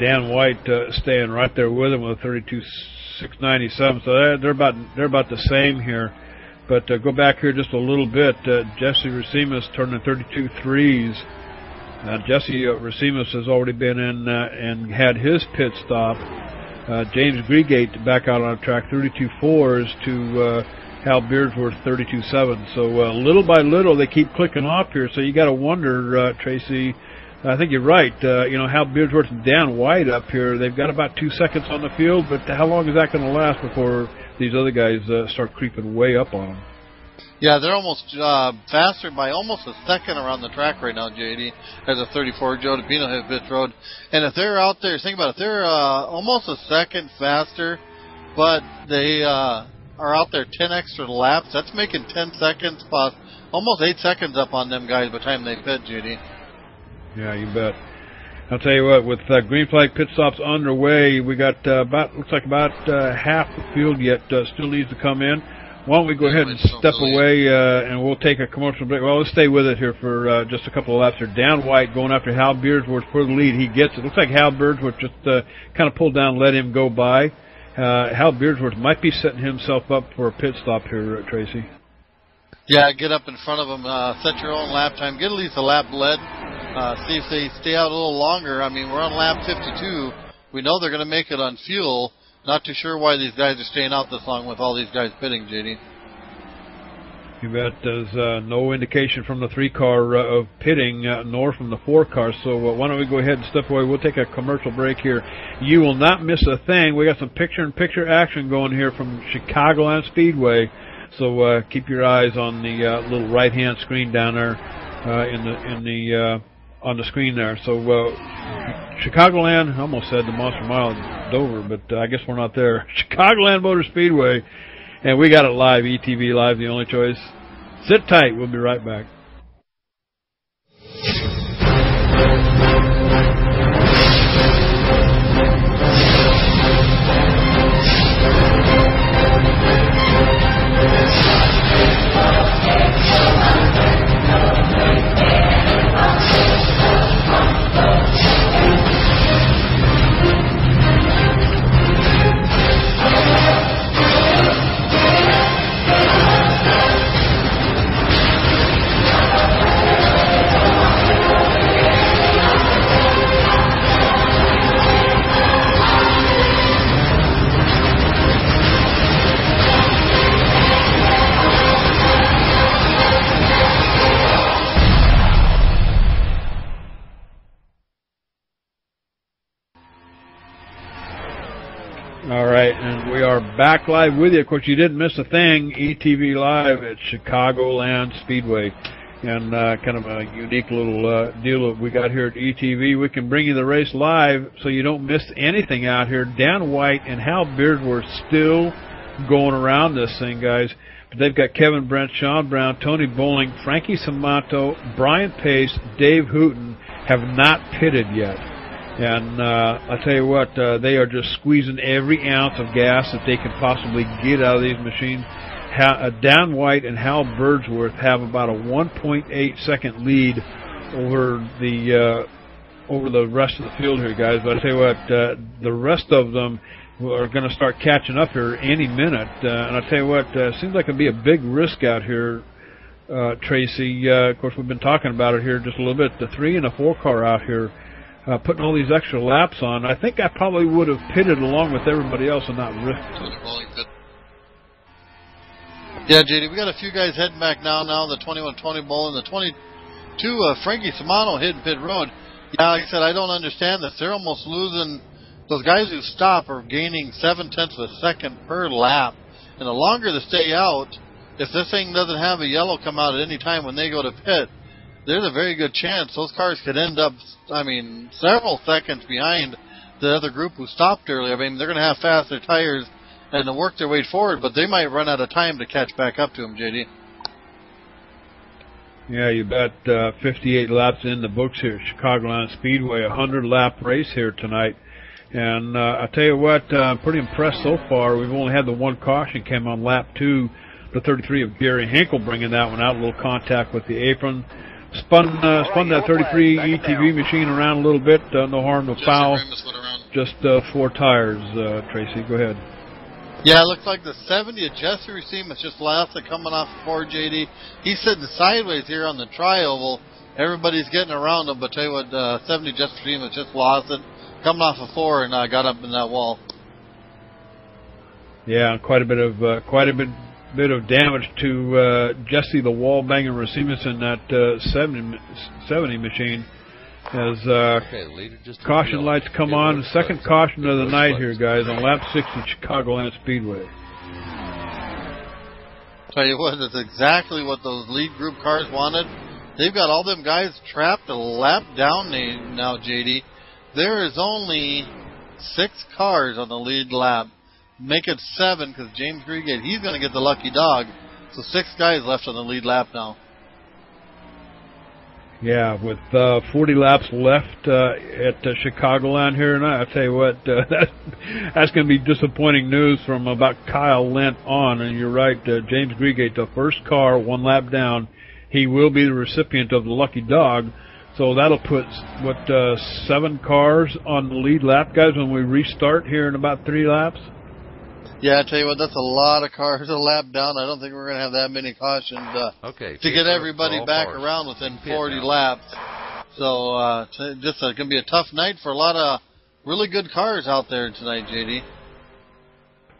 Dan White uh, staying right there with him with 32.697. So they're, they're about they're about the same here. But uh, go back here just a little bit. Uh, Jesse Racemius turning 32 threes. Uh, Jesse uh, has already been in uh, and had his pit stop. Uh, James Greengate back out on track 32 fours to Hal Beardsworth 32 7. So little by little they keep clicking off here. So you got to wonder, Tracy, I think you're right. Uh, you know, Hal Beardsworth's down wide up here. They've got about two seconds on the field, but how long is that going to last before these other guys uh, start creeping way up on them? Yeah, they're almost uh, faster by almost a second around the track right now, JD, as a 34 Joe DePino hit Pit Road. And if they're out there, think about it, they're uh, almost a second faster, but they uh, are out there 10 extra laps. That's making 10 seconds, plus almost 8 seconds up on them guys by the time they pit, JD. Yeah, you bet. I'll tell you what, with uh, green flag pit stops underway, we got uh, about looks like about uh, half the field yet uh, still needs to come in. Why don't we go ahead and step away uh, and we'll take a commercial break. Well, let's stay with it here for uh, just a couple of laps. Here, Dan White going after Hal Beardsworth for the lead. He gets it. Looks like Hal Beardsworth just uh, kind of pulled down, let him go by. Uh, Hal Beardsworth might be setting himself up for a pit stop here, Tracy. Yeah, get up in front of him, uh, set your own lap time, get at least a lap led. Uh, see if they stay out a little longer. I mean, we're on lap 52. We know they're going to make it on fuel. Not too sure why these guys are staying out this long with all these guys pitting, JD. You bet. There's uh, no indication from the three car uh, of pitting, uh, nor from the four car. So uh, why don't we go ahead and step away? We'll take a commercial break here. You will not miss a thing. We got some picture-in-picture action going here from Chicagoland Speedway. So uh, keep your eyes on the uh, little right-hand screen down there uh, in the in the uh, on the screen there. So uh, Chicagoland, I almost said the Monster Mile Dover, but uh, I guess we're not there. Chicagoland Motor Speedway, and we got it live. ETV Live, the only choice. Sit tight. We'll be right back. Back live with you. Of course, you didn't miss a thing. ETV Live at Chicagoland Speedway. And uh, kind of a unique little uh, deal that we got here at ETV. We can bring you the race live so you don't miss anything out here. Dan White and Hal were still going around this thing, guys. But they've got Kevin Brent, Sean Brown, Tony Bowling, Frankie Samato, Brian Pace, Dave Hooten have not pitted yet. And uh, I tell you what, uh, they are just squeezing every ounce of gas that they can possibly get out of these machines. Ha- uh, Dan White and Hal Beardsworth have about a 1.8 second lead over the uh, over the rest of the field here, guys. But I tell you what, uh, the rest of them are going to start catching up here any minute. Uh, and I tell you what, uh, seems like it'd be a big risk out here. Uh, Tracy, uh, of course, we've been talking about it here just a little bit. The three and the four car out here uh, putting all these extra laps on, I think I probably would have pitted along with everybody else and not risked. Yeah, JD, we got a few guys heading back now. Now the 21-20 bowl and the 22 uh, Frankie Samano hitting pit road. Yeah, like I said, I don't understand this. They're almost losing. Those guys who stop are gaining seven tenths of a second per lap, and the longer they stay out, if this thing doesn't have a yellow come out at any time when they go to pit, there's a very good chance those cars could end up, I mean, several seconds behind the other group who stopped earlier. I mean, they're going to have faster tires and to work their way forward, but they might run out of time to catch back up to them, JD. Yeah, you bet. Uh, 58 laps in the books here, at Chicagoland Speedway, a 100 lap race here tonight. And uh, I tell you what, uh, I'm pretty impressed so far. We've only had the one caution came on lap two, the 33 of Gary Hinkle bringing that one out, a little contact with the apron. Spun uh, spun that 33 ETV machine around a little bit, uh, no harm, no foul. Just uh, four tires, uh, Tracy. Go ahead. Yeah, it looks like the 70 of Jesse Racine just last coming off the Ford JD. He's sitting sideways here on the tri-oval. Everybody's getting around him, but tell you what, uh, 70 Jesse Racine just lost it, coming off a four and uh, got up in that wall. Yeah, quite a bit of uh, quite a bit bit of damage to uh, Jesse the wall banger Racines in that uh, 70, 70 machine. as uh, Okay, the leader just caution lights come on. Second buttons. caution of the Those night here, guys, on lap 60 Chicagoland Speedway. Tell you what, that's exactly what those lead group cars wanted. They've got all them guys trapped a lap down they- now, JD. There is only six cars on the lead lap. Make it seven because James Greegate, he's going to get the lucky dog. So six guys left on the lead lap now. Yeah, with uh, 40 laps left uh, at uh, Chicagoland here tonight, I tell you what, uh, that, that's going to be disappointing news from about Kyle Lent on. And you're right, uh, James Greegate, the first car, one lap down, he will be the recipient of the lucky dog. So that'll put what uh, seven cars on the lead lap, guys, when we restart here in about three laps. Yeah, I tell you what, that's a lot of cars a lap down. I don't think we're going to have that many cautions uh, Okay. to get everybody back cars. around within 40 laps. So uh, t- just uh, going to be a tough night for a lot of really good cars out there tonight, JD.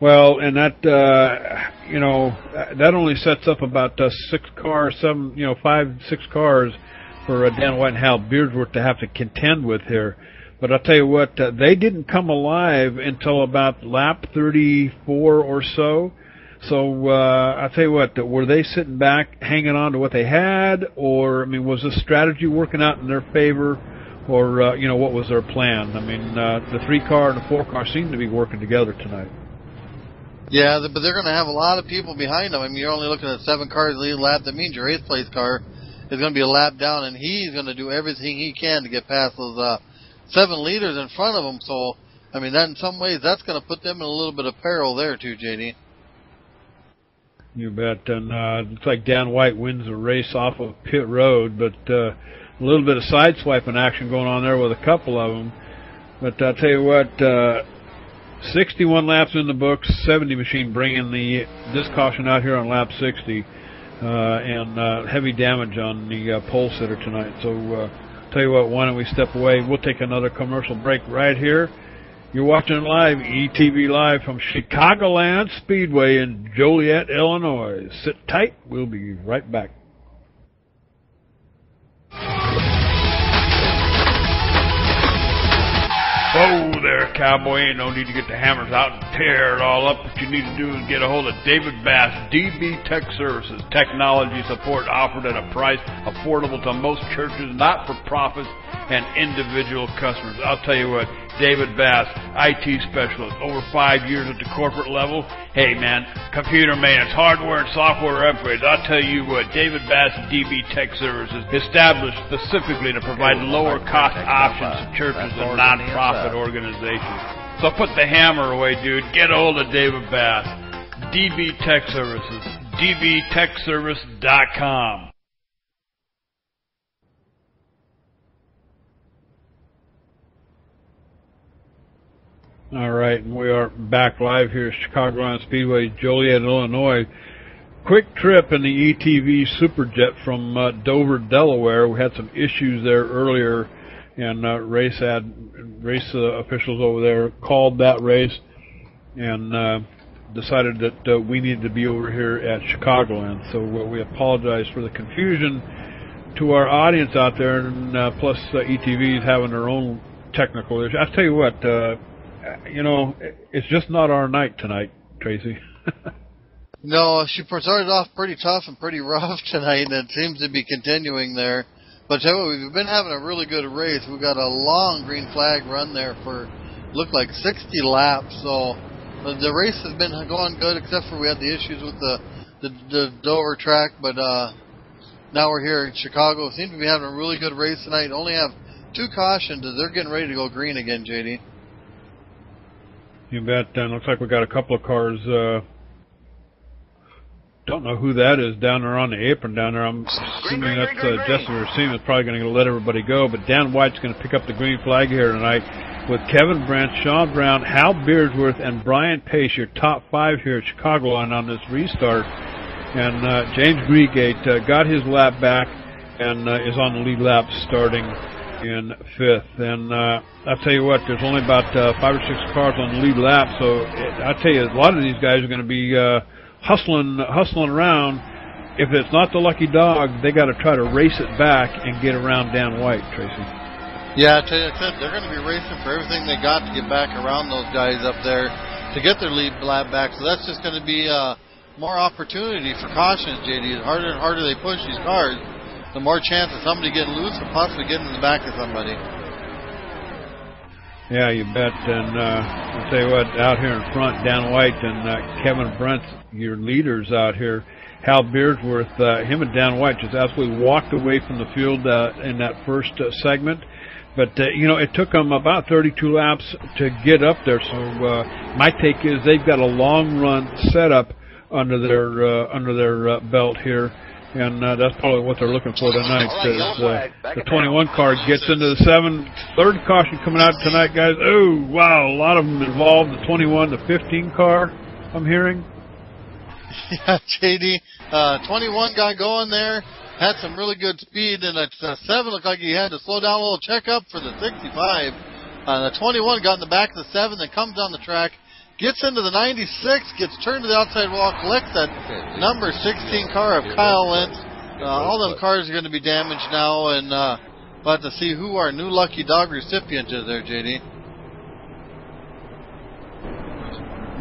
Well, and that uh, you know that only sets up about uh, six cars, seven, you know, five, six cars for uh, Dan White and Hal Beardsworth to have to contend with here. But I'll tell you what, uh, they didn't come alive until about lap 34 or so. So uh, I'll tell you what, were they sitting back, hanging on to what they had, or I mean, was the strategy working out in their favor, or uh, you know, what was their plan? I mean, uh, the three car and the four car seem to be working together tonight. Yeah, but they're going to have a lot of people behind them. I mean, you're only looking at seven cars lead lap. That means your eighth place car is going to be a lap down, and he's going to do everything he can to get past those uh, seven leaders in front of them. So, I mean, that in some ways, that's going to put them in a little bit of peril there too, JD. You bet. And uh, it's like Dan White wins the race off of pit road, but uh, a little bit of sideswiping action going on there with a couple of them. But I'll tell you what, uh, 61 laps in the books, 70 machine bringing the this caution out here on lap 60, uh, and uh, heavy damage on the uh, pole sitter tonight. So, uh, tell you what, why don't we step away? We'll take another commercial break right here. You're watching live, ETV Live from Chicagoland Speedway in Joliet, Illinois. Sit tight. We'll be right back. There, cowboy. Ain't no need to get the hammers out and tear it all up. What you need to do is get a hold of David Bass, DB Tech Services. Technology support offered at a price affordable to most churches, not for profits, and individual customers. I'll tell you what, David Bass, IT specialist, over five years at the corporate level. Hey man, computer maintenance, hardware and software upgrades. I'll tell you what, David Bass DB Tech Services, established specifically to provide lower cost options to churches and nonprofit organizations. So put the hammer away, dude. Get hold of David Bass. DB Tech Services. DBTechService.com. All right, and we are back live here at Chicago Chicagoland Speedway, Joliet, Illinois. Quick trip in the ETV Superjet from uh, Dover, Delaware. We had some issues there earlier, and uh, race had race uh, officials over there called that race and uh, decided that uh, we needed to be over here at Chicagoland. So uh, we apologize for the confusion to our audience out there, and plus ETV is having their own technical issues. I tell you what, you know, it's just not our night tonight, Tracy. No, she started off pretty tough and pretty rough tonight, and it seems to be continuing there. But tell you what, we've been having a really good race. We've got a long green flag run there for looked like 60 laps. So the, race has been going good, except for we had the issues with the the, the Dover track. But uh, now we're here in Chicago. Seem to be having a really good race tonight. Only have two cautions. They're getting ready to go green again, JD. You bet. And looks like we got a couple of cars. Uh, don't know who that is down there on the apron down there. I'm assuming that's uh. Jesse Racine is probably going to let everybody go. But Dan White's going to pick up the green flag here tonight with Kevin Brandt, Sean Brown, Hal Beardsworth, and Brian Pace, your top five here at Chicago Chicagoland on this restart. And uh, James Greegate uh, got his lap back and uh, is on the lead lap starting in fifth. And uh, I'll tell you what, there's only about uh, five or six cars on the lead lap, so it, I'll tell you, a lot of these guys are going to be uh, hustling, hustling around. If it's not the lucky dog, they got to try to race it back and get around Dan White, Tracy. Yeah, I tell you, they're going to be racing for everything they got to get back around those guys up there to get their lead lap back. So that's just going to be uh, more opportunity for cautions, JD. The harder and harder they push these cars, the more chance of somebody getting loose or possibly getting in the back of somebody. Yeah, you bet. And uh, I'll tell you what, out here in front, Dan White and uh, Kevin Brent, your leaders out here. Hal Beardsworth, uh, him and Dan White just absolutely walked away from the field uh, in that first uh, segment. But uh, you know, it took them about 32 laps to get up there. So uh, my take is they've got a long run setup under their uh, under their uh, belt here, and uh, that's probably what they're looking for tonight. As uh, the 21 car gets into the seven. Third caution coming out tonight, guys. Oh wow, a lot of them involved. The 21, the 15 car, I'm hearing. Yeah, JD, uh, 21 guy going there had some really good speed, and a, a seven looked like he had to slow down a little checkup for the 65. Uh, the 21 got in the back of the seven, then comes down the track, gets into the 96, gets turned to the outside wall, collects that number 16 car of Kyle Lentz. Uh, all them cars are going to be damaged now, and uh, we'll to see who our new lucky dog recipient is there, JD.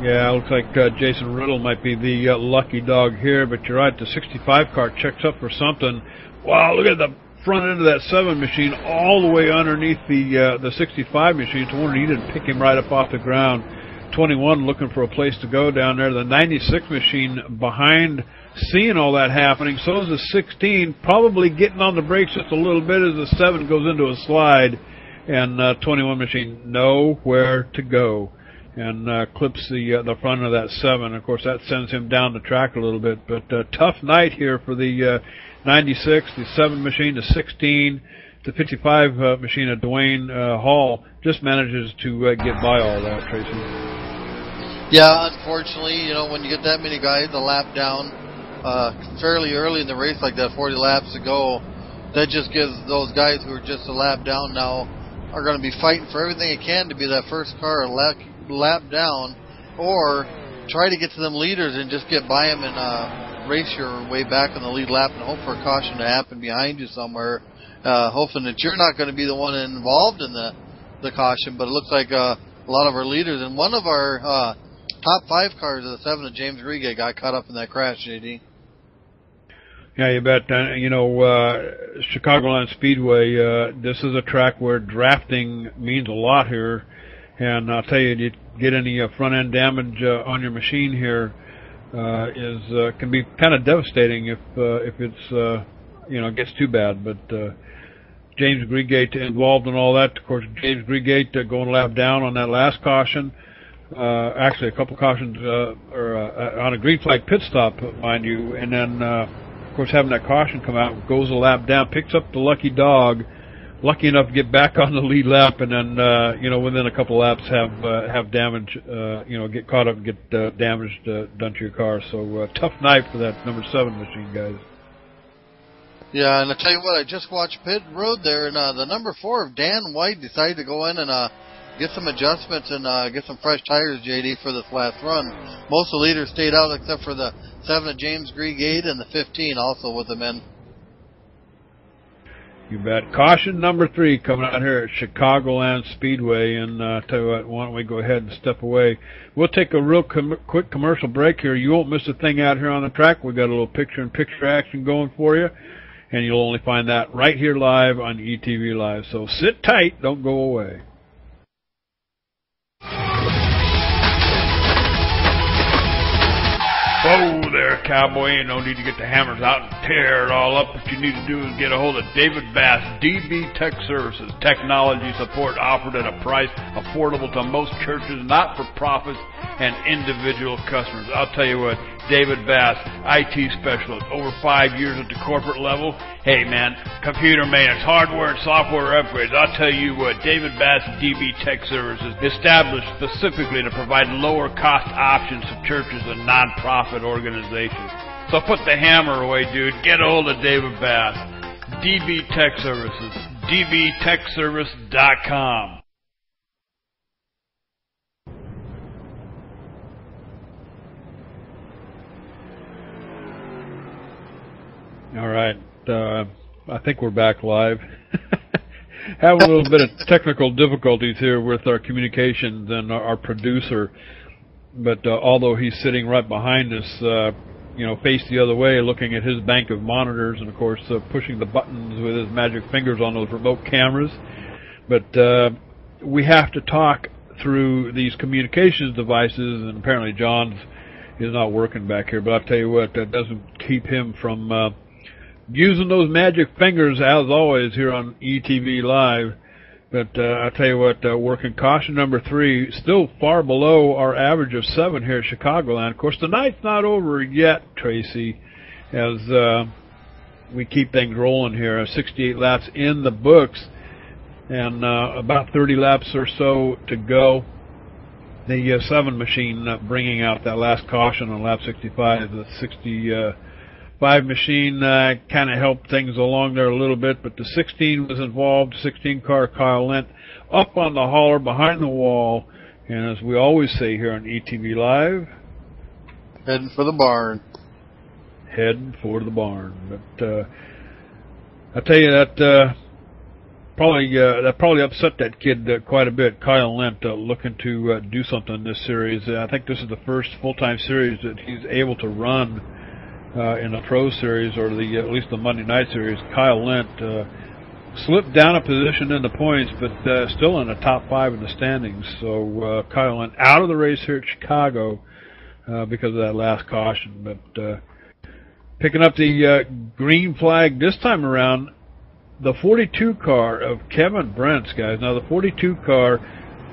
Yeah, looks like uh, Jason Riddle might be the uh, lucky dog here, but you're right. The 65 car checks up for something. Wow, look at the front end of that seven machine, all the way underneath the uh, the 65 machine. It's wonder he didn't pick him right up off the ground. 21 looking for a place to go down there. The 96 machine behind, seeing all that happening. So is the 16, probably getting on the brakes just a little bit as the seven goes into a slide, and uh, 21 machine nowhere to go and uh, clips the uh, the front of that seven. Of course, that sends him down the track a little bit. But uh, tough night here for the uh, 96, the seven machine, the 16, the 55 uh, machine of Dwayne uh, Hall just manages to uh, get by all that. Tracy. Yeah, unfortunately, you know when you get that many guys a lap down uh, fairly early in the race like that, 40 laps to go, that just gives those guys who are just a lap down now are going to be fighting for everything they can to be that first car lap lap down, or try to get to them leaders and just get by them and uh, race your way back on the lead lap and hope for a caution to happen behind you somewhere, uh, hoping that you're not going to be the one involved in the the caution. But it looks like uh, a lot of our leaders and one of our uh, top five cars of the seven of James Rigay got caught up in that crash, JD. Yeah, you bet. Uh, you know, uh, Chicagoland Speedway, uh, this is a track where drafting means a lot here. And I'll tell you, you get any uh, front end damage uh, on your machine here uh, is uh, can be kind of devastating if uh, if it's uh, you know gets too bad. But uh, James Greegate involved in all that. Of course, James Greegate uh, going lap down on that last caution. Uh, actually, a couple cautions uh, or uh, on a green flag pit stop, mind you, and then uh, of course having that caution come out, goes a lap down, picks up the lucky dog lucky enough to get back on the lead lap, and then uh, you know within a couple laps have uh, have damage, uh, you know, get caught up and get uh, damaged uh, done to your car. So uh, tough night for that number seven machine, guys. Yeah, and I tell you what, I just watched pit road there, and uh, the number four of Dan White decided to go in and uh, get some adjustments and uh, get some fresh tires, JD, for this last run. Most of the leaders stayed out except for the seven of James Greegate and the 15 also with them in. You bet. Caution number three coming out here at Chicagoland Speedway. And uh, tell you what, why don't we go ahead and step away? We'll take a real com- quick commercial break here. You won't miss a thing out here on the track. We've got a little picture-in-picture action going for you. And you'll only find that right here live on ETV Live. So sit tight. Don't go away. There, cowboy. Ain't no need to get the hammers out and tear it all up. What you need to do is get a hold of David Bass, DB Tech Services. Technology support offered at a price affordable to most churches, not for profits, and individual customers. I'll tell you what, David Bass, IT specialist, over five years at the corporate level. Hey man, computer maintenance, hardware and software upgrades. I'll tell you what, David Bass DB Tech Services, established specifically to provide lower cost options to churches and nonprofit organizations. So put the hammer away, dude. Get hold of David Bass. DB Tech Services. DBTechService.com. All right. Uh, I think we're back live. Have a little bit of technical difficulties here with our communications and our, our producer. But uh, although he's sitting right behind us, uh, you know, face the other way, looking at his bank of monitors, and of course uh, pushing the buttons with his magic fingers on those remote cameras. But uh, we have to talk through these communications devices, and apparently John's is not working back here. But I'll tell you what, that doesn't keep him from uh, using those magic fingers as always here on ETV Live. But uh, I'll tell you what, uh, working caution number three, still far below our average of seven here at Chicagoland. Of course, the night's not over yet, Tracy, as uh, we keep things rolling here. 68 laps in the books, and uh, about 30 laps or so to go. The uh, seven machine uh, bringing out that last caution on lap 65, the 60. Uh, Five machine uh, kind of helped things along there a little bit, but the 16 was involved. 16 car Kyle Lent up on the hauler behind the wall, and as we always say here on ETV Live, heading for the barn. Heading for the barn, but uh, I tell you that uh, probably uh, that probably upset that kid uh, quite a bit. Kyle Lent uh, looking to uh, do something in this series. Uh, I think this is the first full-time series that he's able to run uh, in the Pro Series or the at least the Monday Night Series. Kyle Lent uh, slipped down a position in the points, but uh, still in the top five in the standings. So uh, Kyle Lent out of the race here at Chicago uh, because of that last caution. But uh, picking up the uh, green flag this time around, the 42 car of Kevin Brents, guys. Now the 42 car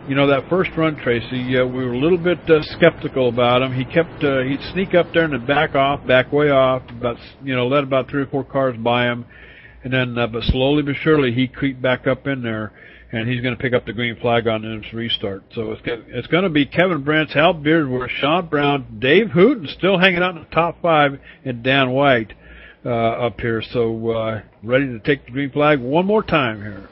you know that first run, Tracy, uh, we were a little bit uh, skeptical about him. He kept uh, he'd sneak up there and then back off, back way off, about you know let about three or four cars by him, and then uh, but slowly but surely he creeped back up in there, and he's going to pick up the green flag on his restart. So it's it's going to be Kevin Brents, Hal Beardsworth, Sean Brown, Dave Hooten still hanging out in the top five, and Dan White uh, up here. So uh, ready to take the green flag one more time here.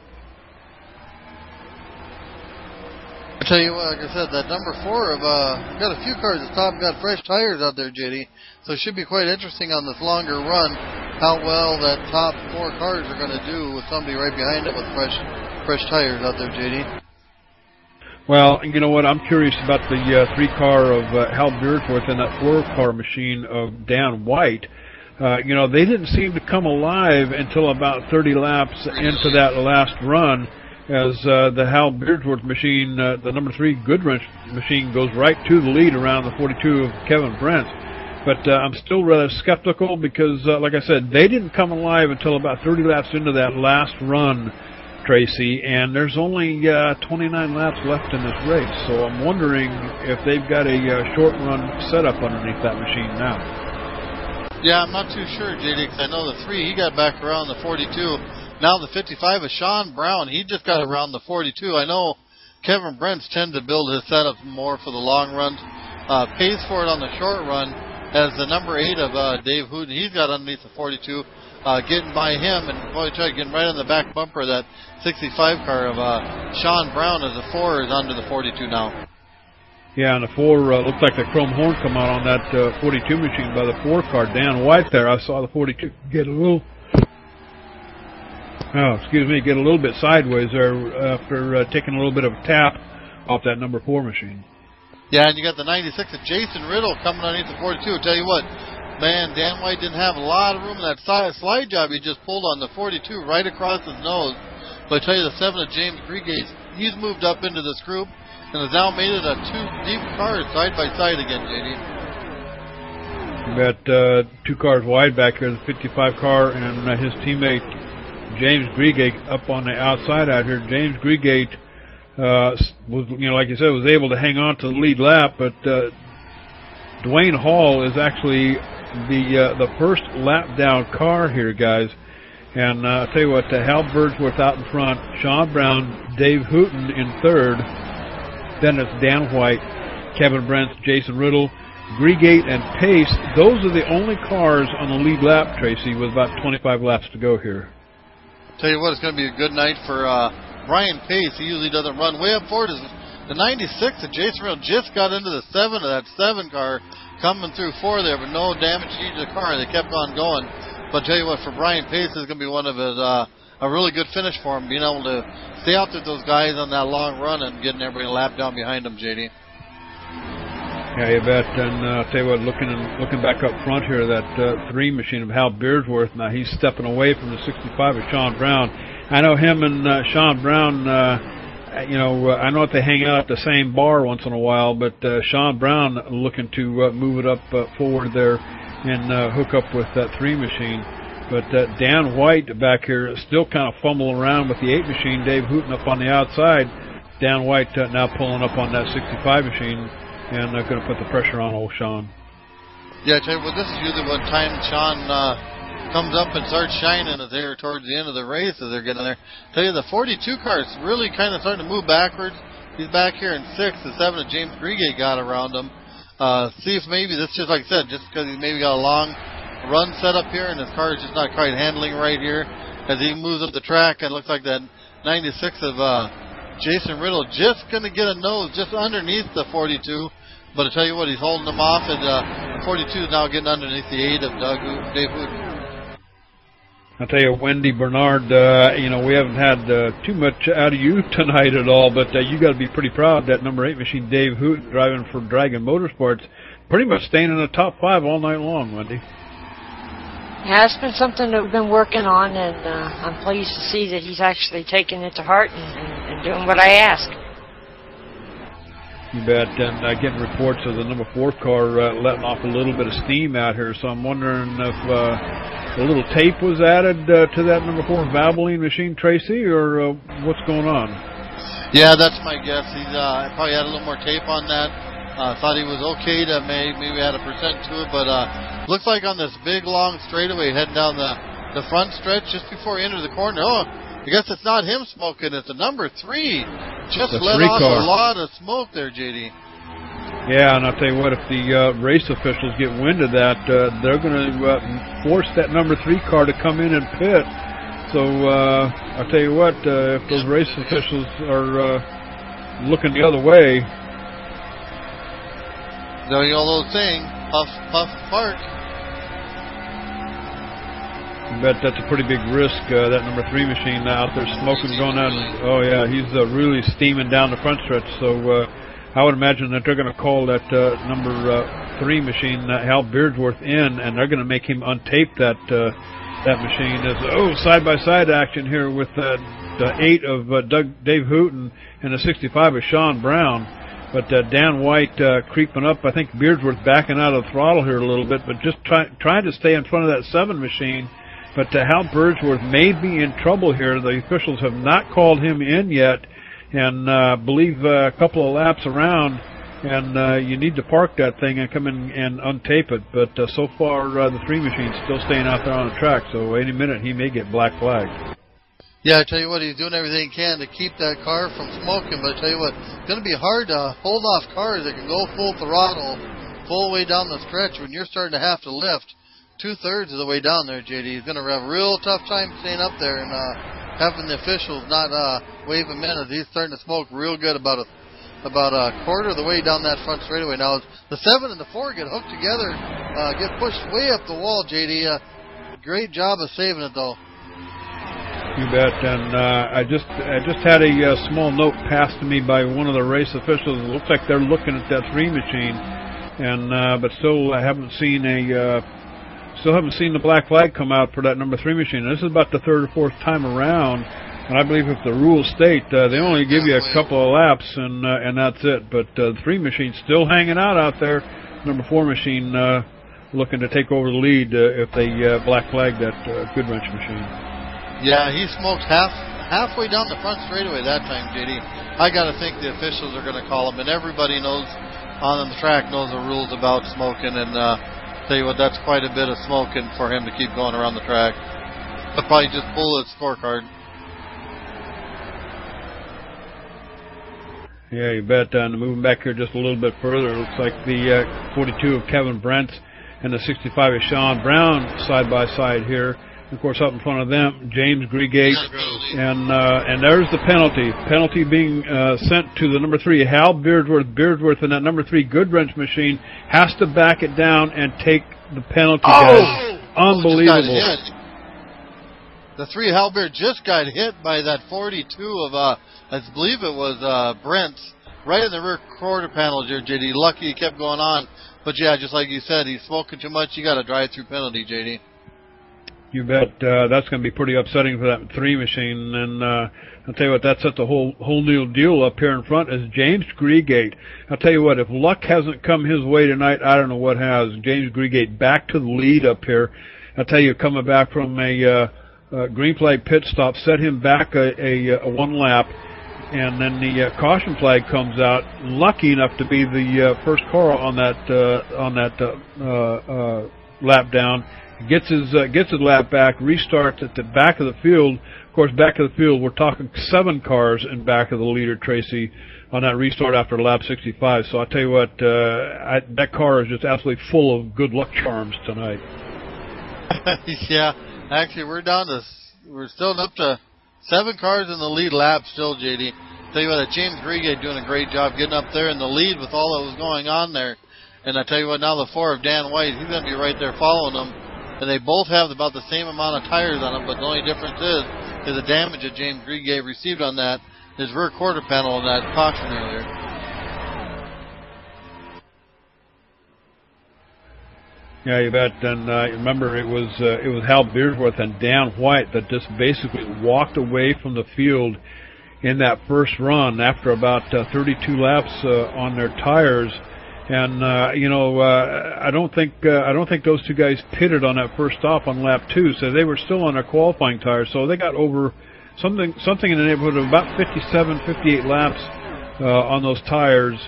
I tell you what, like I said, that number four of uh, got a few cars at the top, got fresh tires out there, JD. So it should be quite interesting on this longer run how well that top four cars are going to do with somebody right behind it with fresh fresh tires out there, JD. Well, you know what? I'm curious about the uh, three car of uh, Hal Beardsworth and that four car machine of Dan White. Uh, you know, they didn't seem to come alive until about 30 laps into that last run as uh, the Hal Beardsworth machine, uh, the number three Goodwrench machine, goes right to the lead around the 42 of Kevin Brent. But uh, I'm still rather skeptical because, uh, like I said, they didn't come alive until about 30 laps into that last run, Tracy, and there's only uh, 29 laps left in this race. So I'm wondering if they've got a uh, short run setup underneath that machine now. Yeah, I'm not too sure, JD, because I know the three, he got back around the 42 now the 55 is Sean Brown. He just got around the 42. I know Kevin Brents tend to build his setup more for the long runs. Uh, pays for it on the short run as the number eight of uh, Dave Hooten. He's got underneath the 42, uh, getting by him and boy, try getting right on the back bumper of that 65 car of uh, Sean Brown as the four is under the 42 now. Yeah, and the four uh, looks like the chrome horn come out on that uh, 42 machine by the four car. Dan White there, I saw the 42 get a little oh, excuse me, get a little bit sideways there after uh, taking a little bit of a tap off that number four machine. Yeah, and you got the 96 of Jason Riddle coming underneath the 42. I'll tell you what, man, Dan White didn't have a lot of room in that side slide job he just pulled on the 42 right across his nose. But I tell you, the 7 of James Greengate, he's moved up into this group and has now made it a two deep car side by side again, JD. Got uh, two cars wide back here, the 55 car and uh, his teammate James Greengate up on the outside out here. James Greengate uh, was, you know, like you said, was able to hang on to the lead lap, but uh, Dwayne Hall is actually the uh, the first lap down car here, guys. And uh, I'll tell you what, the Hal Beardsworth out in front, Sean Brown, Dave Hooten in third, then it's Dan White, Kevin Brent, Jason Riddle, Greengate, and Pace. Those are the only cars on the lead lap, Tracy, with about 25 laps to go here. Tell you what, it's going to be a good night for uh, Brian Pace. He usually doesn't run way up forward. Is the 96 that Jason Real just got into the seven of that seven car, coming through four there, but no damage to the car. They kept on going. But tell you what, for Brian Pace, it's going to be one of his uh, a really good finish for him, being able to stay out with those guys on that long run and getting everybody lap down behind him, JD. Yeah, you bet. And uh, I'll tell you what, looking and looking back up front here, that uh, three machine of Hal Beardsworth. Now he's stepping away from the 65 of Sean Brown. I know him and uh, Sean Brown. Uh, you know, uh, I know that they hang out at the same bar once in a while, but uh, Sean Brown looking to uh, move it up uh, forward there and uh, hook up with that three machine. But uh, Dan White back here still kind of fumbling around with the eight machine. Dave Hooten up on the outside. Dan White uh, now pulling up on that 65 machine and uh, going to put the pressure on old Sean. Yeah, tell you what, this is usually what time Sean uh, comes up and starts shining as they're towards the end of the race as they're getting there. Tell you the 42 car is really kind of starting to move backwards. He's back here in sixth. The seven that James Grigay got around him. Uh, see if maybe this just like I said, just because he's maybe got a long run set up here, and his car is just not quite handling right here as he moves up the track. And it looks like that 96 of uh, Jason Riddle just going to get a nose just underneath the 42. But I tell you what, he's holding them off, and uh, 42 is now getting underneath the 8 of Doug Dave Hooten. I'll tell you, Wendy Bernard, uh, you know, we haven't had uh, too much out of you tonight at all, but uh, you got to be pretty proud that number eight machine Dave Hoot driving for Dragon Motorsports, pretty much staying in the top five all night long, Wendy. Yeah, it's been something that we've been working on, and uh, I'm pleased to see that he's actually taking it to heart and, and, and doing what I ask. You bet. And uh, getting reports of the number four car uh, letting off a little bit of steam out here, so I'm wondering if uh, a little tape was added uh, to that number four Valvoline machine, Tracy, or uh, what's going on? Yeah, that's my guess. He uh, probably had a little more tape on that. Uh, thought he was okay to maybe, maybe add a percent to it, but uh, looks like on this big long straightaway heading down the the front stretch just before he entered the corner. Oh, guess it's not him smoking; it's the number three. Just The let three off car. a lot of smoke there, JD. Yeah, and I'll tell you what, if the uh, race officials get wind of that, uh, they're going to uh, force that number three car to come in and pit. So uh, I'll tell you what, uh, if those race officials are uh, looking the other way, Though you know the saying, puff, puff, park. Bet that's a pretty big risk. Uh, that number three machine out there smoking, going out. Oh yeah, he's uh, really steaming down the front stretch. So uh, I would imagine that they're going to call that uh, number uh, three machine, uh, Hal Beardsworth, in, and they're going to make him untape that uh, that machine. Oh, side by side action here with uh, the eight of uh, Doug Dave Hooten and the 65 of Sean Brown. But uh, Dan White uh, creeping up. I think Beardsworth backing out of the throttle here a little bit, but just try, trying to stay in front of that seven machine. But uh, Hal Beardsworth may be in trouble here. The officials have not called him in yet, and uh, believe uh, a couple of laps around, and uh, you need to park that thing and come in and untape it. But uh, so far, uh, the three machine's still staying out there on the track, so any minute he may get black flagged. Yeah, I tell you what, he's doing everything he can to keep that car from smoking. But I tell you what, it's going to be hard to hold off cars that can go full throttle, full way down the stretch when you're starting to have to lift two thirds of the way down there. JD, he's going to have a real tough time staying up there and uh, having the officials not uh, wave him in as he's starting to smoke real good about a about a quarter of the way down that front straightaway. Now the seven and the four get hooked together, uh, get pushed way up the wall. JD, uh, great job of saving it though. You bet. And uh, I just I just had a uh, small note passed to me by one of the race officials. It looks like they're looking at that three machine, and uh, but still I haven't seen a uh, still haven't seen the black flag come out for that number three machine. This is about the third or fourth time around, and I believe if the rules state uh, they only give you a couple of laps and uh, and that's it. But uh, the three machine's still hanging out out there. Number four machine uh, looking to take over the lead uh, if they uh, black flag that uh, Goodwrench machine. Yeah, he smoked half halfway down the front straightaway that time, JD. I got to think the officials are going to call him, and everybody knows on the track knows the rules about smoking. And uh, tell you what, that's quite a bit of smoking for him to keep going around the track. He'll probably just pull his scorecard. Yeah, you bet. And moving back here just a little bit further, it looks like the uh, 42 of Kevin Brent and the 65 of Sean Brown side by side here. Of course, up in front of them, James Grigate, and uh, and there's the penalty. Penalty being uh, sent to the number three, Hal Beardsworth. Beardsworth and that number three Goodwrench machine has to back it down and take the penalty. Oh! guys. Unbelievable. The three Halberd just got hit by that 42 of uh, I believe it was uh, Brent, right in the rear quarter panel there, JD. Lucky he kept going on, but yeah, just like you said, he's smoking too much. You got a drive-through penalty, JD. You bet. Uh, that's going to be pretty upsetting for that three machine. And uh, I'll tell you what, that sets a whole whole new deal up here in front. Is James Greegate? I'll tell you what, if luck hasn't come his way tonight, I don't know what has. James Greegate back to the lead up here. I'll tell you, coming back from a uh, uh, green flag pit stop, set him back a, a, a one lap, and then the uh, caution flag comes out. Lucky enough to be the uh, first car on that uh, on that uh, uh, uh, lap down gets his uh, gets his lap back, restarts at the back of the field. Of course, back of the field, we're talking seven cars in back of the leader, Tracy, on that restart after lap 65. So I tell you what, uh, I, that car is just absolutely full of good luck charms tonight. yeah, actually, we're down to we're still up to seven cars in the lead lap still, JD. Tell you what, James Greegate doing a great job getting up there in the lead with all that was going on there. And I tell you what, now the four of Dan White, he's going to be right there following them and they both have about the same amount of tires on them, but the only difference is is the damage that James Greegate received on that his rear quarter panel in that caution earlier. Yeah, you bet. And uh, remember, it was uh, it was Hal Beardsworth and Dan White that just basically walked away from the field in that first run after about uh, 32 laps uh, on their tires and uh, you know, uh, I don't think uh, I don't think those two guys pitted on that first stop on lap two, so they were still on their qualifying tires. So they got over something something in the neighborhood of about 57, 58 laps uh, on those tires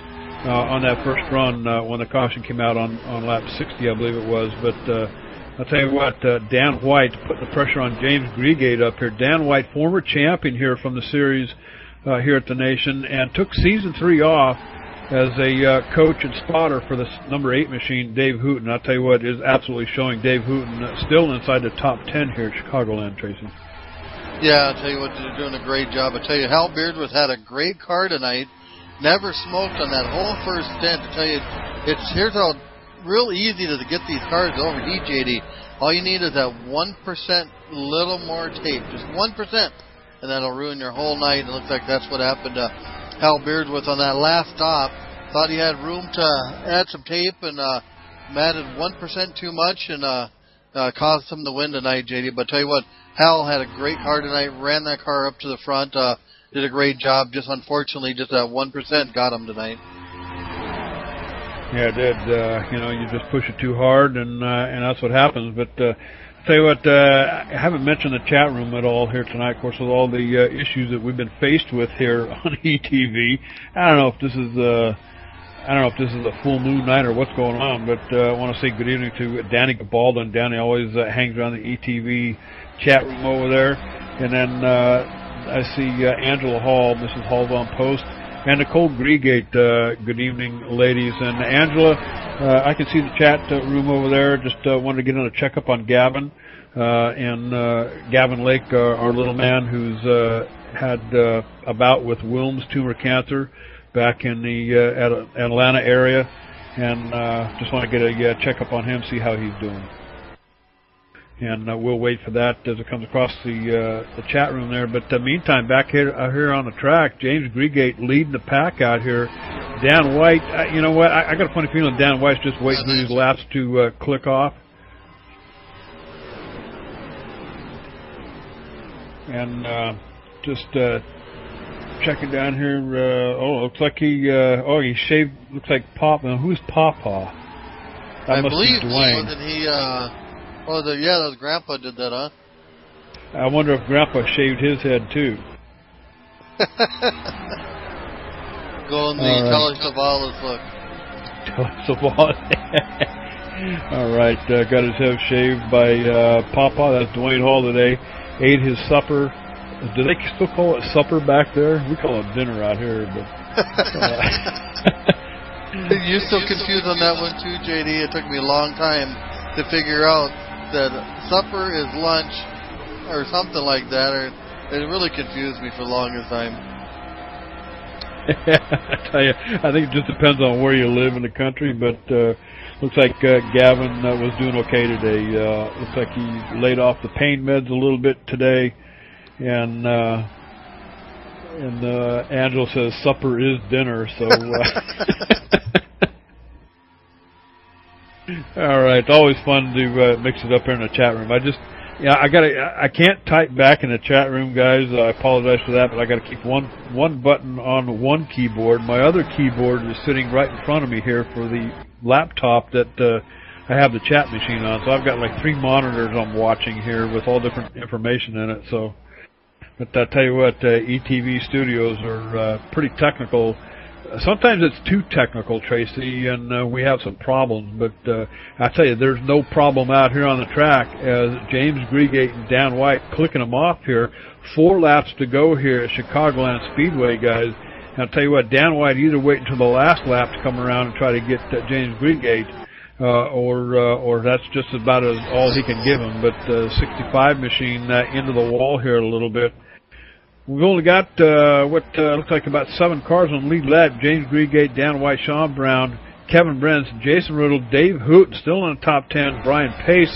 uh, on that first run uh, when the caution came out on on lap 60, I believe it was. But uh, I'll tell you what, uh, Dan White put the pressure on James Greegate up here. Dan White, former champion here from the series uh, here at the Nation, and took season three off as a uh, coach and spotter for the number eight machine, Dave Hooten. I'll tell you what is absolutely showing Dave Hooten still inside the top ten here at Chicagoland, Tracy. Yeah, I'll tell you what, they're doing a great job. I'll tell you, Hal Beardsworth had a great car tonight. Never smoked on that whole first stint. I tell you, it's here's how real easy to get these cars over heat, JD. All you need is that one percent little more tape, just one percent, and that'll ruin your whole night. It looks like that's what happened to Hal Beardsworth on that last stop. Thought he had room to add some tape and uh, added 1% too much and uh, uh, caused him to win tonight, JD. But tell you what, Hal had a great car tonight, ran that car up to the front, uh, did a great job. Just unfortunately, just that 1% got him tonight. Yeah, it did. Uh, you know, you just push it too hard, and uh, and that's what happens. But uh, Tell you what, uh, I haven't mentioned the chat room at all here tonight, of course, with all the uh, issues that we've been faced with here on ETV. I don't know if this is uh, I don't know if this is a full moon night or what's going on, but uh, I want to say good evening to Danny Gabalda. Danny always uh, hangs around the ETV chat room over there. And then uh, I see uh, Angela Hall, Mrs. Hall on post, and Nicole Greegate. Uh, good evening, ladies. And Angela, uh, I can see the chat uh, room over there. Just uh, wanted to get on a checkup on Gavin uh, and uh, Gavin Lake, uh, our little man who's uh, had uh, a bout with Wilms tumor cancer back in the uh, Atlanta area, and uh, just want to get a checkup on him, see how he's doing. And uh, we'll wait for that as it comes across the uh, the chat room there. But uh, meantime, back here uh, here on the track, James Greegate leading the pack out here. Dan White, uh, you know what? I, I got a funny feeling Dan White's just waiting for these laps to uh, click off. And uh, just uh, checking down here. Uh, oh, looks like he. Uh, oh, he shaved. Looks like Pop. Now, who's Papa? That I must believe be Dwayne. that he. Uh, oh, the, yeah, that was Grandpa did that, huh? I wonder if Grandpa shaved his head too. Go in the right. Telly Savalas look. Savalas. All right, uh, got his head shaved by uh, Papa. That's Dwayne Hall today. Ate his supper. Do they still call it supper back there? We call it dinner out here, but. Uh, You're still confused on that one too, JD. It took me a long time to figure out that supper is lunch or something like that. Or it really confused me for the longest time. I tell you, I think it just depends on where you live in the country, but uh, looks like uh, Gavin uh, was doing okay today. Uh, looks like he laid off the pain meds a little bit today, and uh, and uh, Angela says supper is dinner. So. Uh, all right, it's always fun to uh, mix it up here in the chat room. I just yeah, I gotta. I can't type back in the chat room, guys. I apologize for that, but I gotta keep one one button on one keyboard. My other keyboard is sitting right in front of me here for the laptop that uh, I have the chat machine on. So I've got like three monitors I'm watching here with all different information in it. So, but I tell you what, uh, ETV Studios are uh, pretty technical sometimes it's too technical, Tracy, and uh, we have some problems. But uh, I tell you, there's no problem out here on the track as James Greegate and Dan White clicking them off here. Four laps to go here at Chicagoland Speedway, guys. And I'll tell you what, Dan White either wait until the last lap to come around and try to get uh, James Greegate, uh, or uh, or that's just about as all he can give him. But uh, 65 machine uh, into the wall here a little bit. We've only got uh, what uh, looks like about seven cars on lead lap. James Greegate, Dan White, Sean Brown, Kevin Brents, Jason Riddle, Dave Hooten still in the top ten. Brian Pace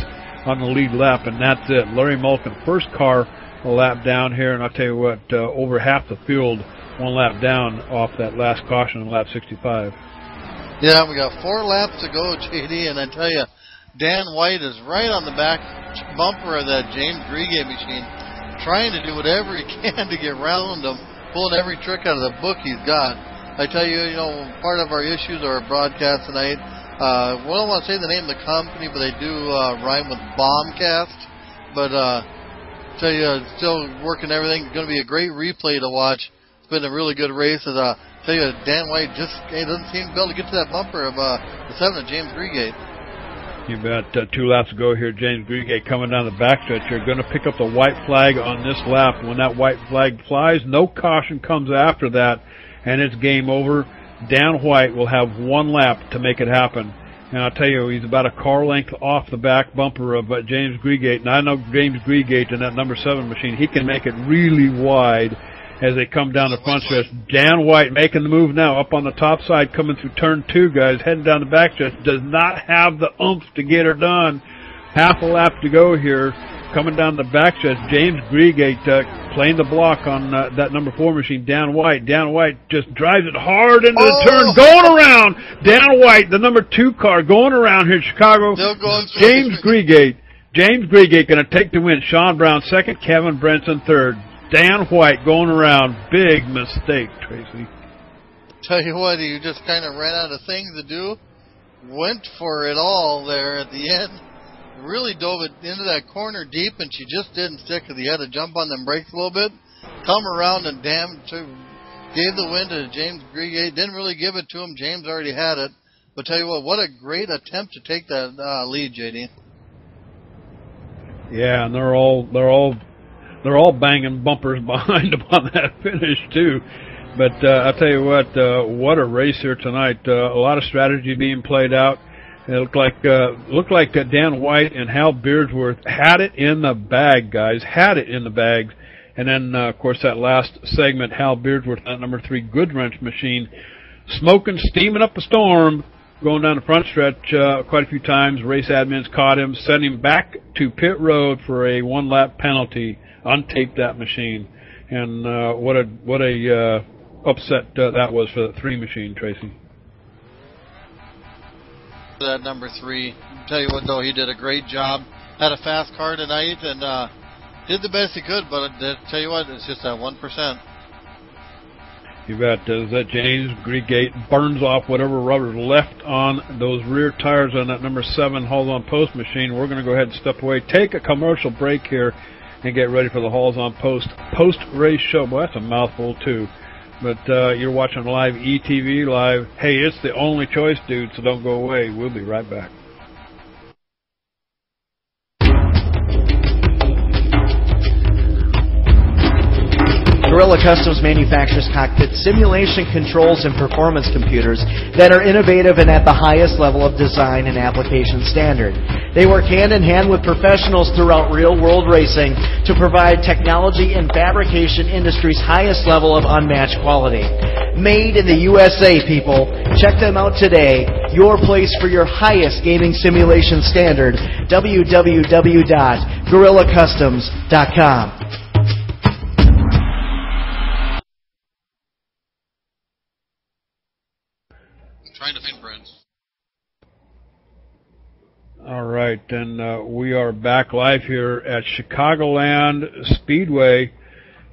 on the lead lap, and that's it. Larry Mulkin, first car a lap down here, and I'll tell you what, uh, over half the field one lap down off that last caution in lap 65. Yeah, we got four laps to go, JD, and I tell you, Dan White is right on the back bumper of that James Greegate machine trying to do whatever he can to get around him, pulling every trick out of the book he's got. I tell you, you know, part of our issues are our broadcast tonight. Uh, well, I don't want to say the name of the company, but they do uh, rhyme with Bombcast. But uh, tell you, still working everything. Going to be a great replay to watch. It's been a really good race. As uh, tell you, Dan White just doesn't seem able to get to that bumper of uh, the seven of James Greegate. You bet. Uh, two laps to go here. James Greegate coming down the backstretch. You're going to pick up the white flag on this lap. When that white flag flies, no caution comes after that, and it's game over. Dan White will have one lap to make it happen. And I'll tell you, he's about a car length off the back bumper of uh, James Greegate. And I know James Greegate in that number seven machine, he can make it really wide as they come down the front stretch. Dan White making the move now up on the top side coming through turn two, guys, heading down the back stretch. Does not have the oomph to get her done. Half a lap to go here. Coming down the back stretch, James Greegate uh, playing the block on uh, that number four machine, Dan White. Dan White just drives it hard into the Oh. turn, going around. Dan White, the number two car, going around here in Chicago. Still going through. James Greegate. James Greegate going to take the win. Sean Brown second, Kevin Brenton third. Dan White going around. Big mistake, Tracy. Tell you what, you just kind of ran out of things to do. Went for it all there at the end. Really dove it into that corner deep, and she just didn't stick it. He had to jump on them brakes a little bit, come around and damn, to, gave the win to James Greegate. Didn't really give it to him. James already had it. But tell you what, what a great attempt to take that uh, lead, JD. Yeah, and they're all they're all they're all banging bumpers behind them on that finish too. But uh, I'll tell you what, uh, what a race here tonight. Uh, a lot of strategy being played out. It looked like uh, looked like uh, Dan White and Hal Beardsworth had it in the bag, guys. Had it in the bag. And then, uh, of course, that last segment, Hal Beardsworth, that number three Goodwrench machine, smoking, steaming up a storm, going down the front stretch uh, quite a few times. Race admins caught him, sent him back to pit road for a one lap penalty. Untaped that machine, and uh, what a what a uh, upset uh, that was for the three machine, Tracy. That number three. Tell you what, though, he did a great job. Had a fast car tonight, and uh, did the best he could. But uh, tell you what, it's just that one percent. You bet. As that James Greegate burns off whatever rubber's left on those rear tires on that number seven Halls on Post machine, we're going to go ahead and step away, take a commercial break here, and get ready for the Halls on Post post race show. Boy, that's a mouthful too. But uh, you're watching live ETV live. Hey, it's the only choice, dude. So don't go away. We'll be right back. Gorilla Customs manufactures cockpit simulation controls and performance computers that are innovative and at the highest level of design and application standard. They work hand in hand with professionals throughout real world racing to provide technology and fabrication industry's highest level of unmatched quality. Made in the USA, people. Check them out today. Your place for your highest gaming simulation standard. www.gorillacustoms.com. Trying to friends. All right, and uh, we are back live here at Chicagoland Speedway.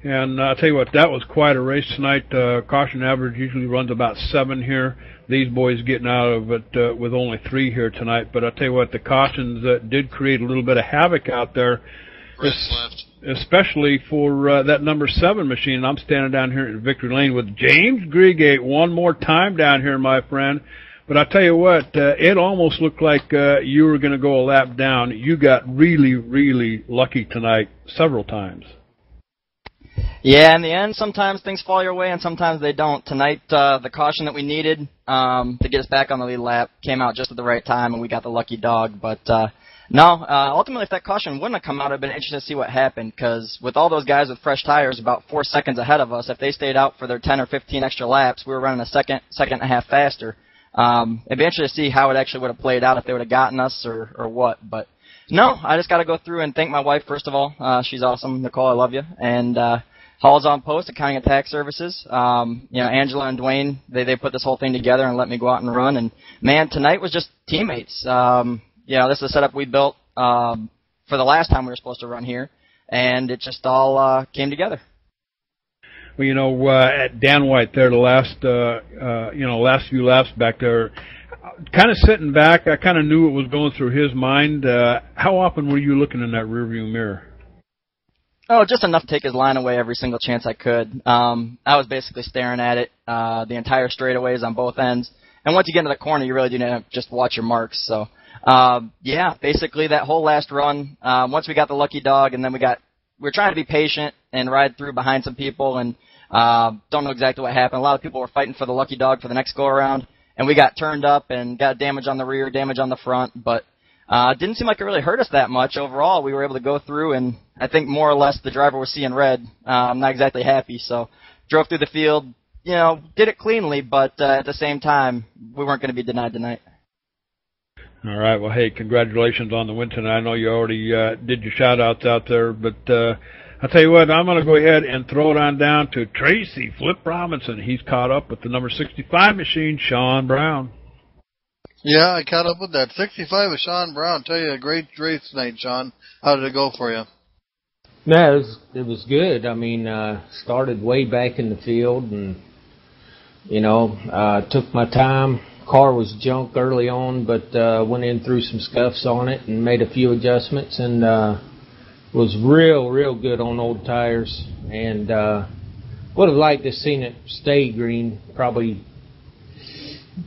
And uh, I'll tell you what, that was quite a race tonight. Uh, caution average usually runs about seven here. These boys getting out of it uh, with only three here tonight. But I'll tell you what, the cautions uh, did create a little bit of havoc out there. Friends left. Especially for uh, that number seven machine. I'm standing down here at Victory Lane with James Greegate one more time down here, my friend. But I tell you what, uh, it almost looked like uh, you were going to go a lap down. You got really, really lucky tonight several times. Yeah, in the end, sometimes things fall your way and sometimes they don't. Tonight, uh, the caution that we needed um, to get us back on the lead lap came out just at the right time, and we got the lucky dog. But uh, no, uh, ultimately, if that caution wouldn't have come out, it'd been interested to see what happened. Because with all those guys with fresh tires, about four seconds ahead of us, if they stayed out for their 10 or 15 extra laps, we were running a second, second and a half faster. Um, it'd be interesting to see how it actually would have played out if they would have gotten us or or what. But no, I just got to go through and thank my wife first of all. Uh, she's awesome, Nicole. I love you. And uh, Hall's on Post, Accounting and Tax Services. Um, you know, Angela and Dwayne, they they put this whole thing together and let me go out and run. And man, tonight was just teammates. Um, you know, this is a setup we built um, for the last time we were supposed to run here, and it just all uh, came together. Well, you know, uh, at Dan White there, the last, uh, uh, you know, last few laps back there, kind of sitting back, I kind of knew what was going through his mind. Uh, how often were you looking in that rearview mirror? Oh, just enough to take his line away every single chance I could. Um, I was basically staring at it uh, the entire straightaways on both ends. And once you get into the corner, you really do need to just watch your marks. So, um, yeah, basically that whole last run. Um, once we got the lucky dog, and then we got we were trying to be patient and ride through behind some people, and uh, don't know exactly what happened. A lot of people were fighting for the lucky dog for the next go around, and we got turned up and got damage on the rear, damage on the front, but uh, didn't seem like it really hurt us that much overall. We were able to go through, and I think more or less the driver was seeing red. Uh, I'm not exactly happy, so drove through the field. You know, did it cleanly, but uh, at the same time, we weren't going to be denied tonight. All right. Well, hey, congratulations on the win tonight. I know you already uh, did your shout outs out there, but uh, I'll tell you what, I'm going to go ahead and throw it on down to Tracy Flip Robinson. He's caught up with the number 65 machine, Sean Brown. Yeah, I caught up with that. 65 with Sean Brown. Tell you, a great race tonight, Sean. How did it go for you? No, it was, it was good. I mean, uh, started way back in the field and, you know, uh, took my time. Car was junk early on, but, uh, went in through some scuffs on it and made a few adjustments and, uh, was real, real good on old tires and, uh, would have liked to seen it stay green, probably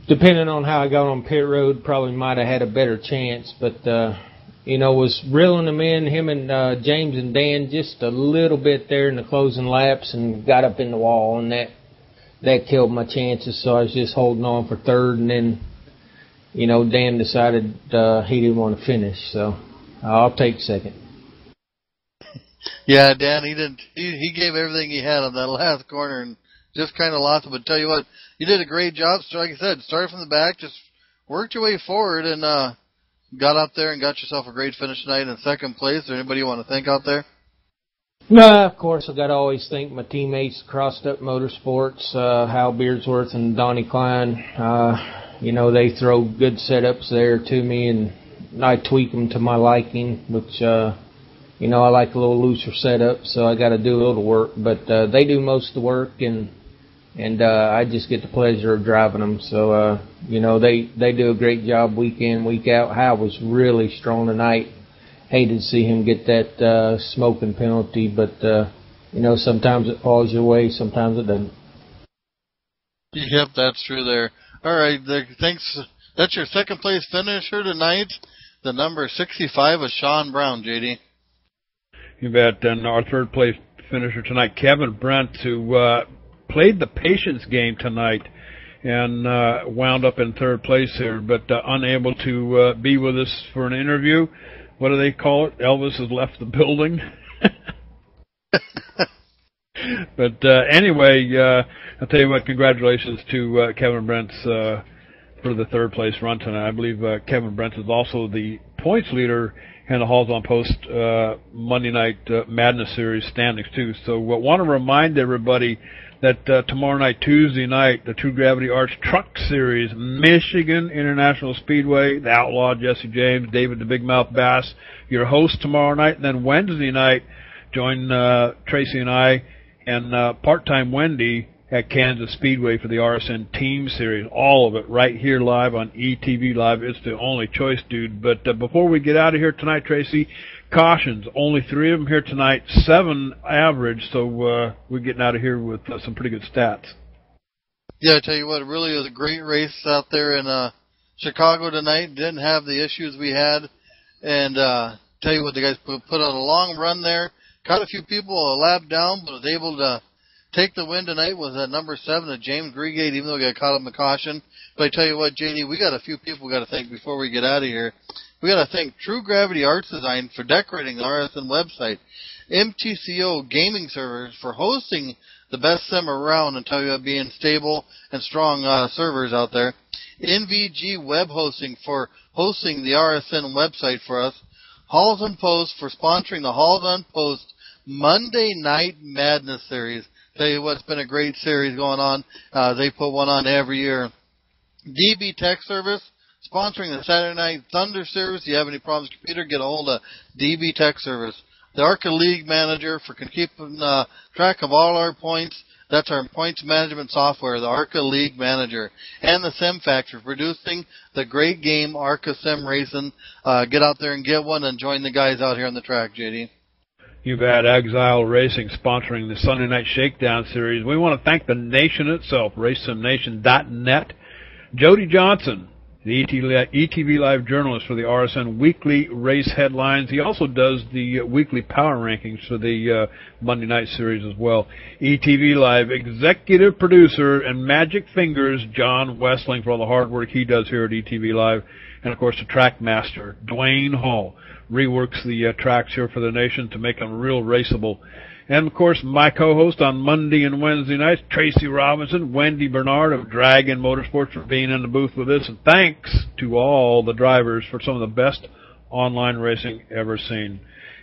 depending on how I got on pit road, probably might have had a better chance. But uh, you know, was reeling them in, him and uh, James and Dan, just a little bit there in the closing laps, and got up in the wall, and that that killed my chances. So I was just holding on for third, and then you know, Dan decided uh, he didn't want to finish, so I'll take second. Yeah, Dan, he didn't. He, he gave everything he had on that last corner and just kind of lost it. But tell you what, you did a great job. So like I said, started from the back, just worked your way forward, and uh, got up there and got yourself a great finish tonight in second place. Is there anybody you want to thank out there? No, of course, I got to always thank my teammates, Crossed Up Motorsports, uh, Hal Beardsworth and Donnie Klein. Uh, you know, they throw good setups there to me, and I tweak them to my liking, which, uh, you know, I like a little looser setup, so I got to do a little work. But uh, they do most of the work, and and uh, I just get the pleasure of driving them. So, uh, you know, they they do a great job week in, week out. Hal was really strong tonight hated to see him get that uh, smoking penalty, but uh, you know sometimes it falls your way, sometimes it doesn't. Yep, that's true. There. All right. There, thanks. That's your second place finisher tonight. The number 65 is Sean Brown, JD. You bet. And our third place finisher tonight, Kevin Brent, who uh, played the patience game tonight and uh, wound up in third place here, but uh, unable to uh, be with us for an interview. What do they call it? Elvis has left the building. but uh, anyway, uh, I'll tell you what. Congratulations to uh, Kevin Brents uh, for the third place run tonight. I believe uh, Kevin Brents is also the points leader in the Halls on Post uh, Monday Night uh, Madness Series standings too. So, I want to remind everybody that uh, tomorrow night, Tuesday night, the True Gravity Arts Truck Series, Michigan International Speedway, the Outlaw Jesse James, David the Big Mouth Bass, your host tomorrow night, and then Wednesday night, join uh, Tracy and I and uh, part-time Wendy at Kansas Speedway for the RSN Team Series. All of it right here live on ETV Live. It's the only choice, dude. But uh, before we get out of here tonight, Tracy, cautions. Only three of them here tonight. Seven average. So uh, we're getting out of here with uh, some pretty good stats. Yeah, I tell you what, it really was a great race out there in uh, Chicago tonight. Didn't have the issues we had, and uh, tell you what, the guys put, put on a long run there. Caught a few people a lap down, but was able to take the win tonight was at number seven, at James Greegate, even though he got caught up in the caution. But I tell you what, JD, we got a few people we got to thank before we get out of here. We got to thank True Gravity Arts Design for decorating the RSN website, MTCO Gaming Servers for hosting the best sim around and tell you about being stable and strong uh, servers out there. NVG Web Hosting for hosting the RSN website for us. Halls on Post for sponsoring the Halls on Post Monday Night Madness series. Tell you what, it's been a great series going on. Uh, they put one on every year. DB Tech Service sponsoring the Saturday Night Thunder Service. If you have any problems with your computer, get a hold of DB Tech Service. The ARCA League Manager for keeping uh, track of all our points. That's our points management software, the ARCA League Manager. And the Sim Factory producing the great game ARCA Sim Racing. Uh, get out there and get one and join the guys out here on the track, JD. You've had Exile Racing sponsoring the Sunday Night Shakedown series. We want to thank the nation itself, RaceSimNation.net. Jody Johnson, the ETV Live journalist for the RSN Weekly Race Headlines. He also does the weekly power rankings for the uh, Monday Night Series as well. ETV Live executive producer and magic fingers, John Westling, for all the hard work he does here at ETV Live. And of course, the track master, Dwayne Hall reworks the uh, tracks here for the nation to make them real raceable. And of course, my co-host on Monday and Wednesday nights, Tracy Robinson, Wendy Bernard of Dragon Motorsports for being in the booth with us. And thanks to all the drivers for some of the best online racing ever seen.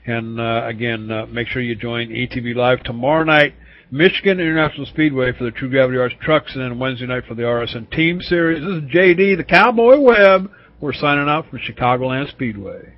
And uh, again, uh, make sure you join ETV Live tomorrow night, Michigan International Speedway for the True Gravity Arts trucks, and then Wednesday night for the RSN Team Series. This is JD, the Cowboy Web. We're signing out from Chicagoland Speedway.